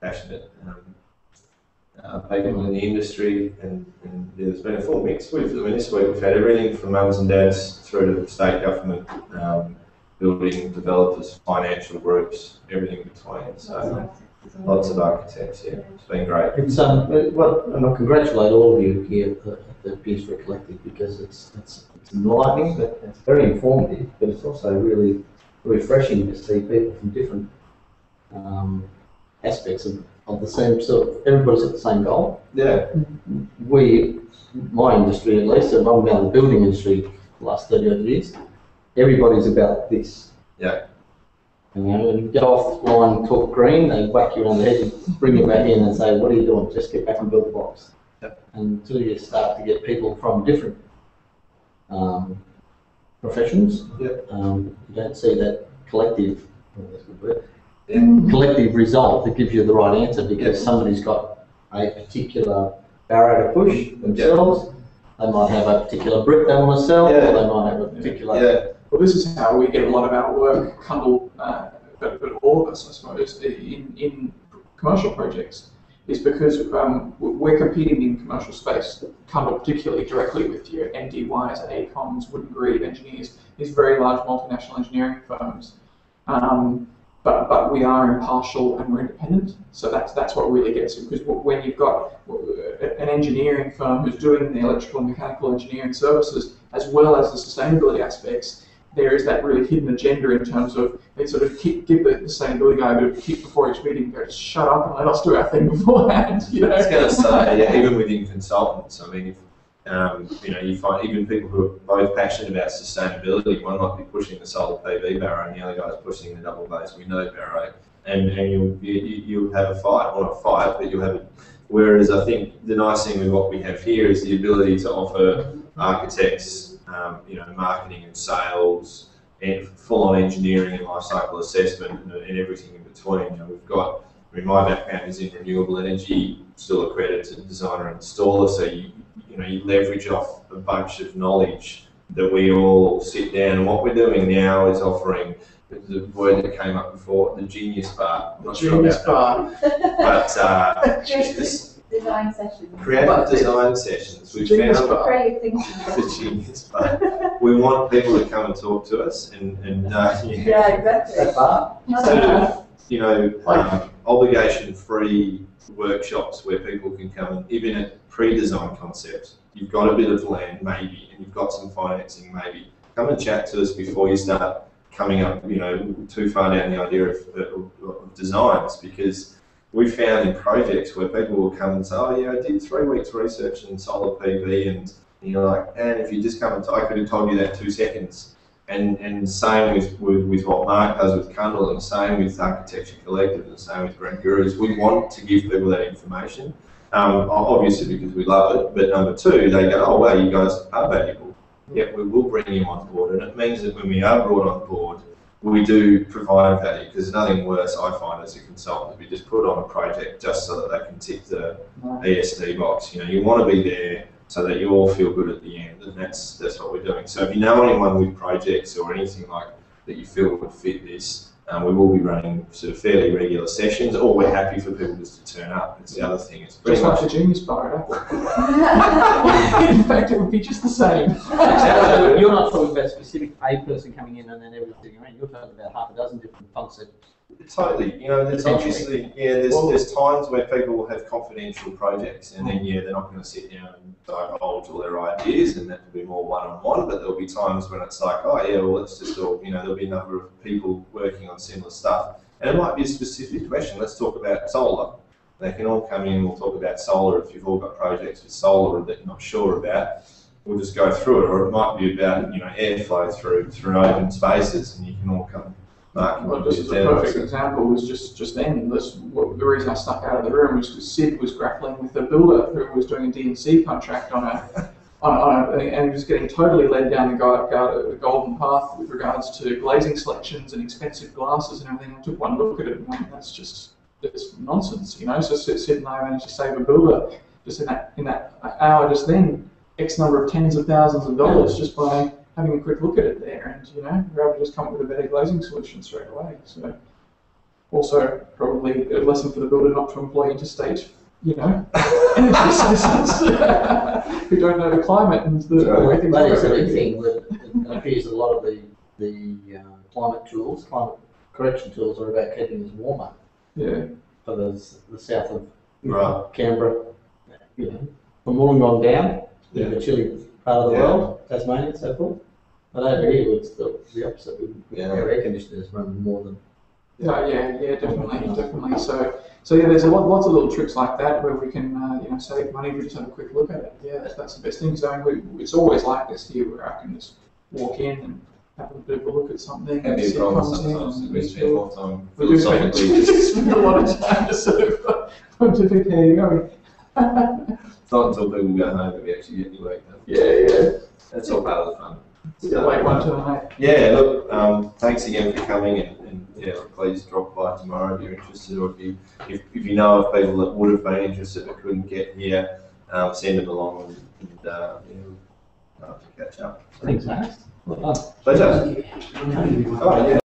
passionate um, uh, people in the industry. And, and there's been a full mix. We've, I mean, this week we've had everything from mums and dads through to the state government. Um, building developers, financial groups, everything between. So lots of architects, yeah. It's been great. It's, um, well, and I congratulate all of you here at the, at the Peaceful Collective because it's, it's, it's enlightening, but it's very informative, but it's also really refreshing to see people from different, um, aspects of, of the same sort of, everybody's got the same goal. Yeah, we, my industry at least, and I've been the building industry the last thirty odd years, everybody's about this. Yeah. You know, and you get offline, talk green, they whack you on the head, and bring you back in and say, what are you doing? Just get back and build the box. Yep. Until you start to get people from different, um, professions. Yep. Um, you don't see that collective, that's a good word, Yeah. collective result that gives you the right answer because Yeah. somebody's got a particular barrow to push themselves. They might have a particular brick they want to sell, or they might have a particular. yeah, Well, this is how we get a lot of our work, Cundall, uh, but, but all of us, I suppose, in, in commercial projects, is because um, we're competing in commercial space, Cundall particularly directly with your NDYs, AECOMs, Wooden Grieve engineers, these very large multinational engineering firms. Um, but, but we are impartial and we're independent, so that's, that's what really gets you, because when you've got an engineering firm who's doing the electrical and mechanical engineering services, as well as the sustainability aspects, there is that really hidden agenda in terms of they sort of kick, give the sustainability guy a bit of a kick before each meeting, go, shut up and let us do our thing beforehand, you know? I was going to say, yeah, even within consultants, I mean, if, um, you know, you find even people who are both passionate about sustainability, one might be pushing the solar PV barrow and the other guy's pushing the double base we know barrow, and, and you'll, you, you- you'll have a fight, or not a fight, but you'll have a, whereas I think the nice thing with what we have here is the ability to offer architects, um, you know, marketing and sales, and full-on engineering and life cycle assessment and, and everything in between. You know, we've got, I mean, my background is in renewable energy, still accredited designer and installer, so you, you know, you leverage off a bunch of knowledge that we all sit down. And what we're doing now is offering the word that came up before, the genius bar. I'm not sure Genius about bar. that, but uh, this design session. creative design sessions. We Genius found bar. Creative thinking. the genius bar. We want people to come and talk to us, and and uh, yeah, Yeah, exactly. sort of you know um, obligation-free workshops where people can come and even at pre-design concepts. You've got a bit of land maybe, and you've got some financing maybe. Come and chat to us before you start coming up, you know, too far down the idea of, of, of designs because we found in projects where people will come and say, oh yeah, I did three weeks research in solar PV and you're like, and if you just come and, t- I could have told you that two seconds. And, and same with, with, with what Mark does with Cundall and same with Architecture Collective and same with Green Gurus. We want to give people that information, um, obviously because we love it, but number two, they go, oh wow, you guys are valuable. Yep, we will bring you on board. And it means that when we are brought on board, we do provide value because there's nothing worse I find as a consultant to be just put on a project just so that they can tick the ESD box. You know, you want to be there so that you all feel good at the end, and that's that's what we're doing. So if you know anyone with projects or anything like that you feel would fit this, um, we will be running sort of fairly regular sessions, or we're happy for people just to turn up. It's the other thing. It's pretty Just like much the Genius bar. In fact, it would be just the same. So You're not talking about a specific a person coming in and then everything around, you're talking about half a dozen different concepts. Totally. You know, there's obviously, yeah, there's, Well- there's times where people will have confidential projects and then, yeah, they're not going to sit down and divulge all their ideas and that will be more one-on-one, but there'll be times when it's like, oh, yeah, well, let's just all, you know, there'll be a number of people working on similar stuff. And it might be a specific question. Let's talk about solar. They can all come in, we'll talk about solar. If you've all got projects with solar that you're not sure about, we'll just go through it. Or it might be about, you know, airflow through, through open spaces and you can all come. Mark, Well, just as a perfect example was just, just then, this, what, the reason I snuck out of the room was because Sid was grappling with a builder who was doing a D&C contract on a, on, on a, and he was getting totally led down the, guide, guide, the golden path with regards to glazing selections and expensive glasses and everything. I took one look at it and went, that's just, that's nonsense, you know? So Sid, Sid and I managed to save a builder just in that, in that hour just then, X number of tens of thousands of dollars just by having a quick look at it there, and you know, we're able to just come up with a better glazing solution straight away. So, also probably a lesson for the builder not to employ interstate, you know, energy citizens who don't know the climate and the, the way things That is the big thing, that it appears a lot of the, the uh, climate tools, climate correction tools are about keeping us warmer Yeah, for the, the south of Right. Canberra, you know, from Wollongong down, Yeah. the chilly part of the Yeah. world, Tasmania and so forth. But over here, it's the, the opposite, We- Yeah. our air conditioners run more than yeah, yeah, yeah, definitely, definitely. So, so yeah, there's a lot, lots of little tricks like that where we can, uh, you know, save money. We just have a quick look at it. Yeah, that's, that's the best thing. So we, it's always like this here, where I can just walk in and have a bit of a look at something. Can and be a Sid problem comes in sometimes, and we we spend more time We do spend, philosophically. spend a lot of time to sort of pontificate going. It's not until people go home that we actually get any work done. Yeah, yeah. That's all part of the fun. It's a late one tonight. Yeah, look, um, thanks again for coming and, and yeah, please drop by tomorrow if you're interested or if you, if, if you know of people that would have been interested but couldn't get here, um, send them along and, and uh, yeah, have to catch up. things, Max. Pleasure. Oh, yeah.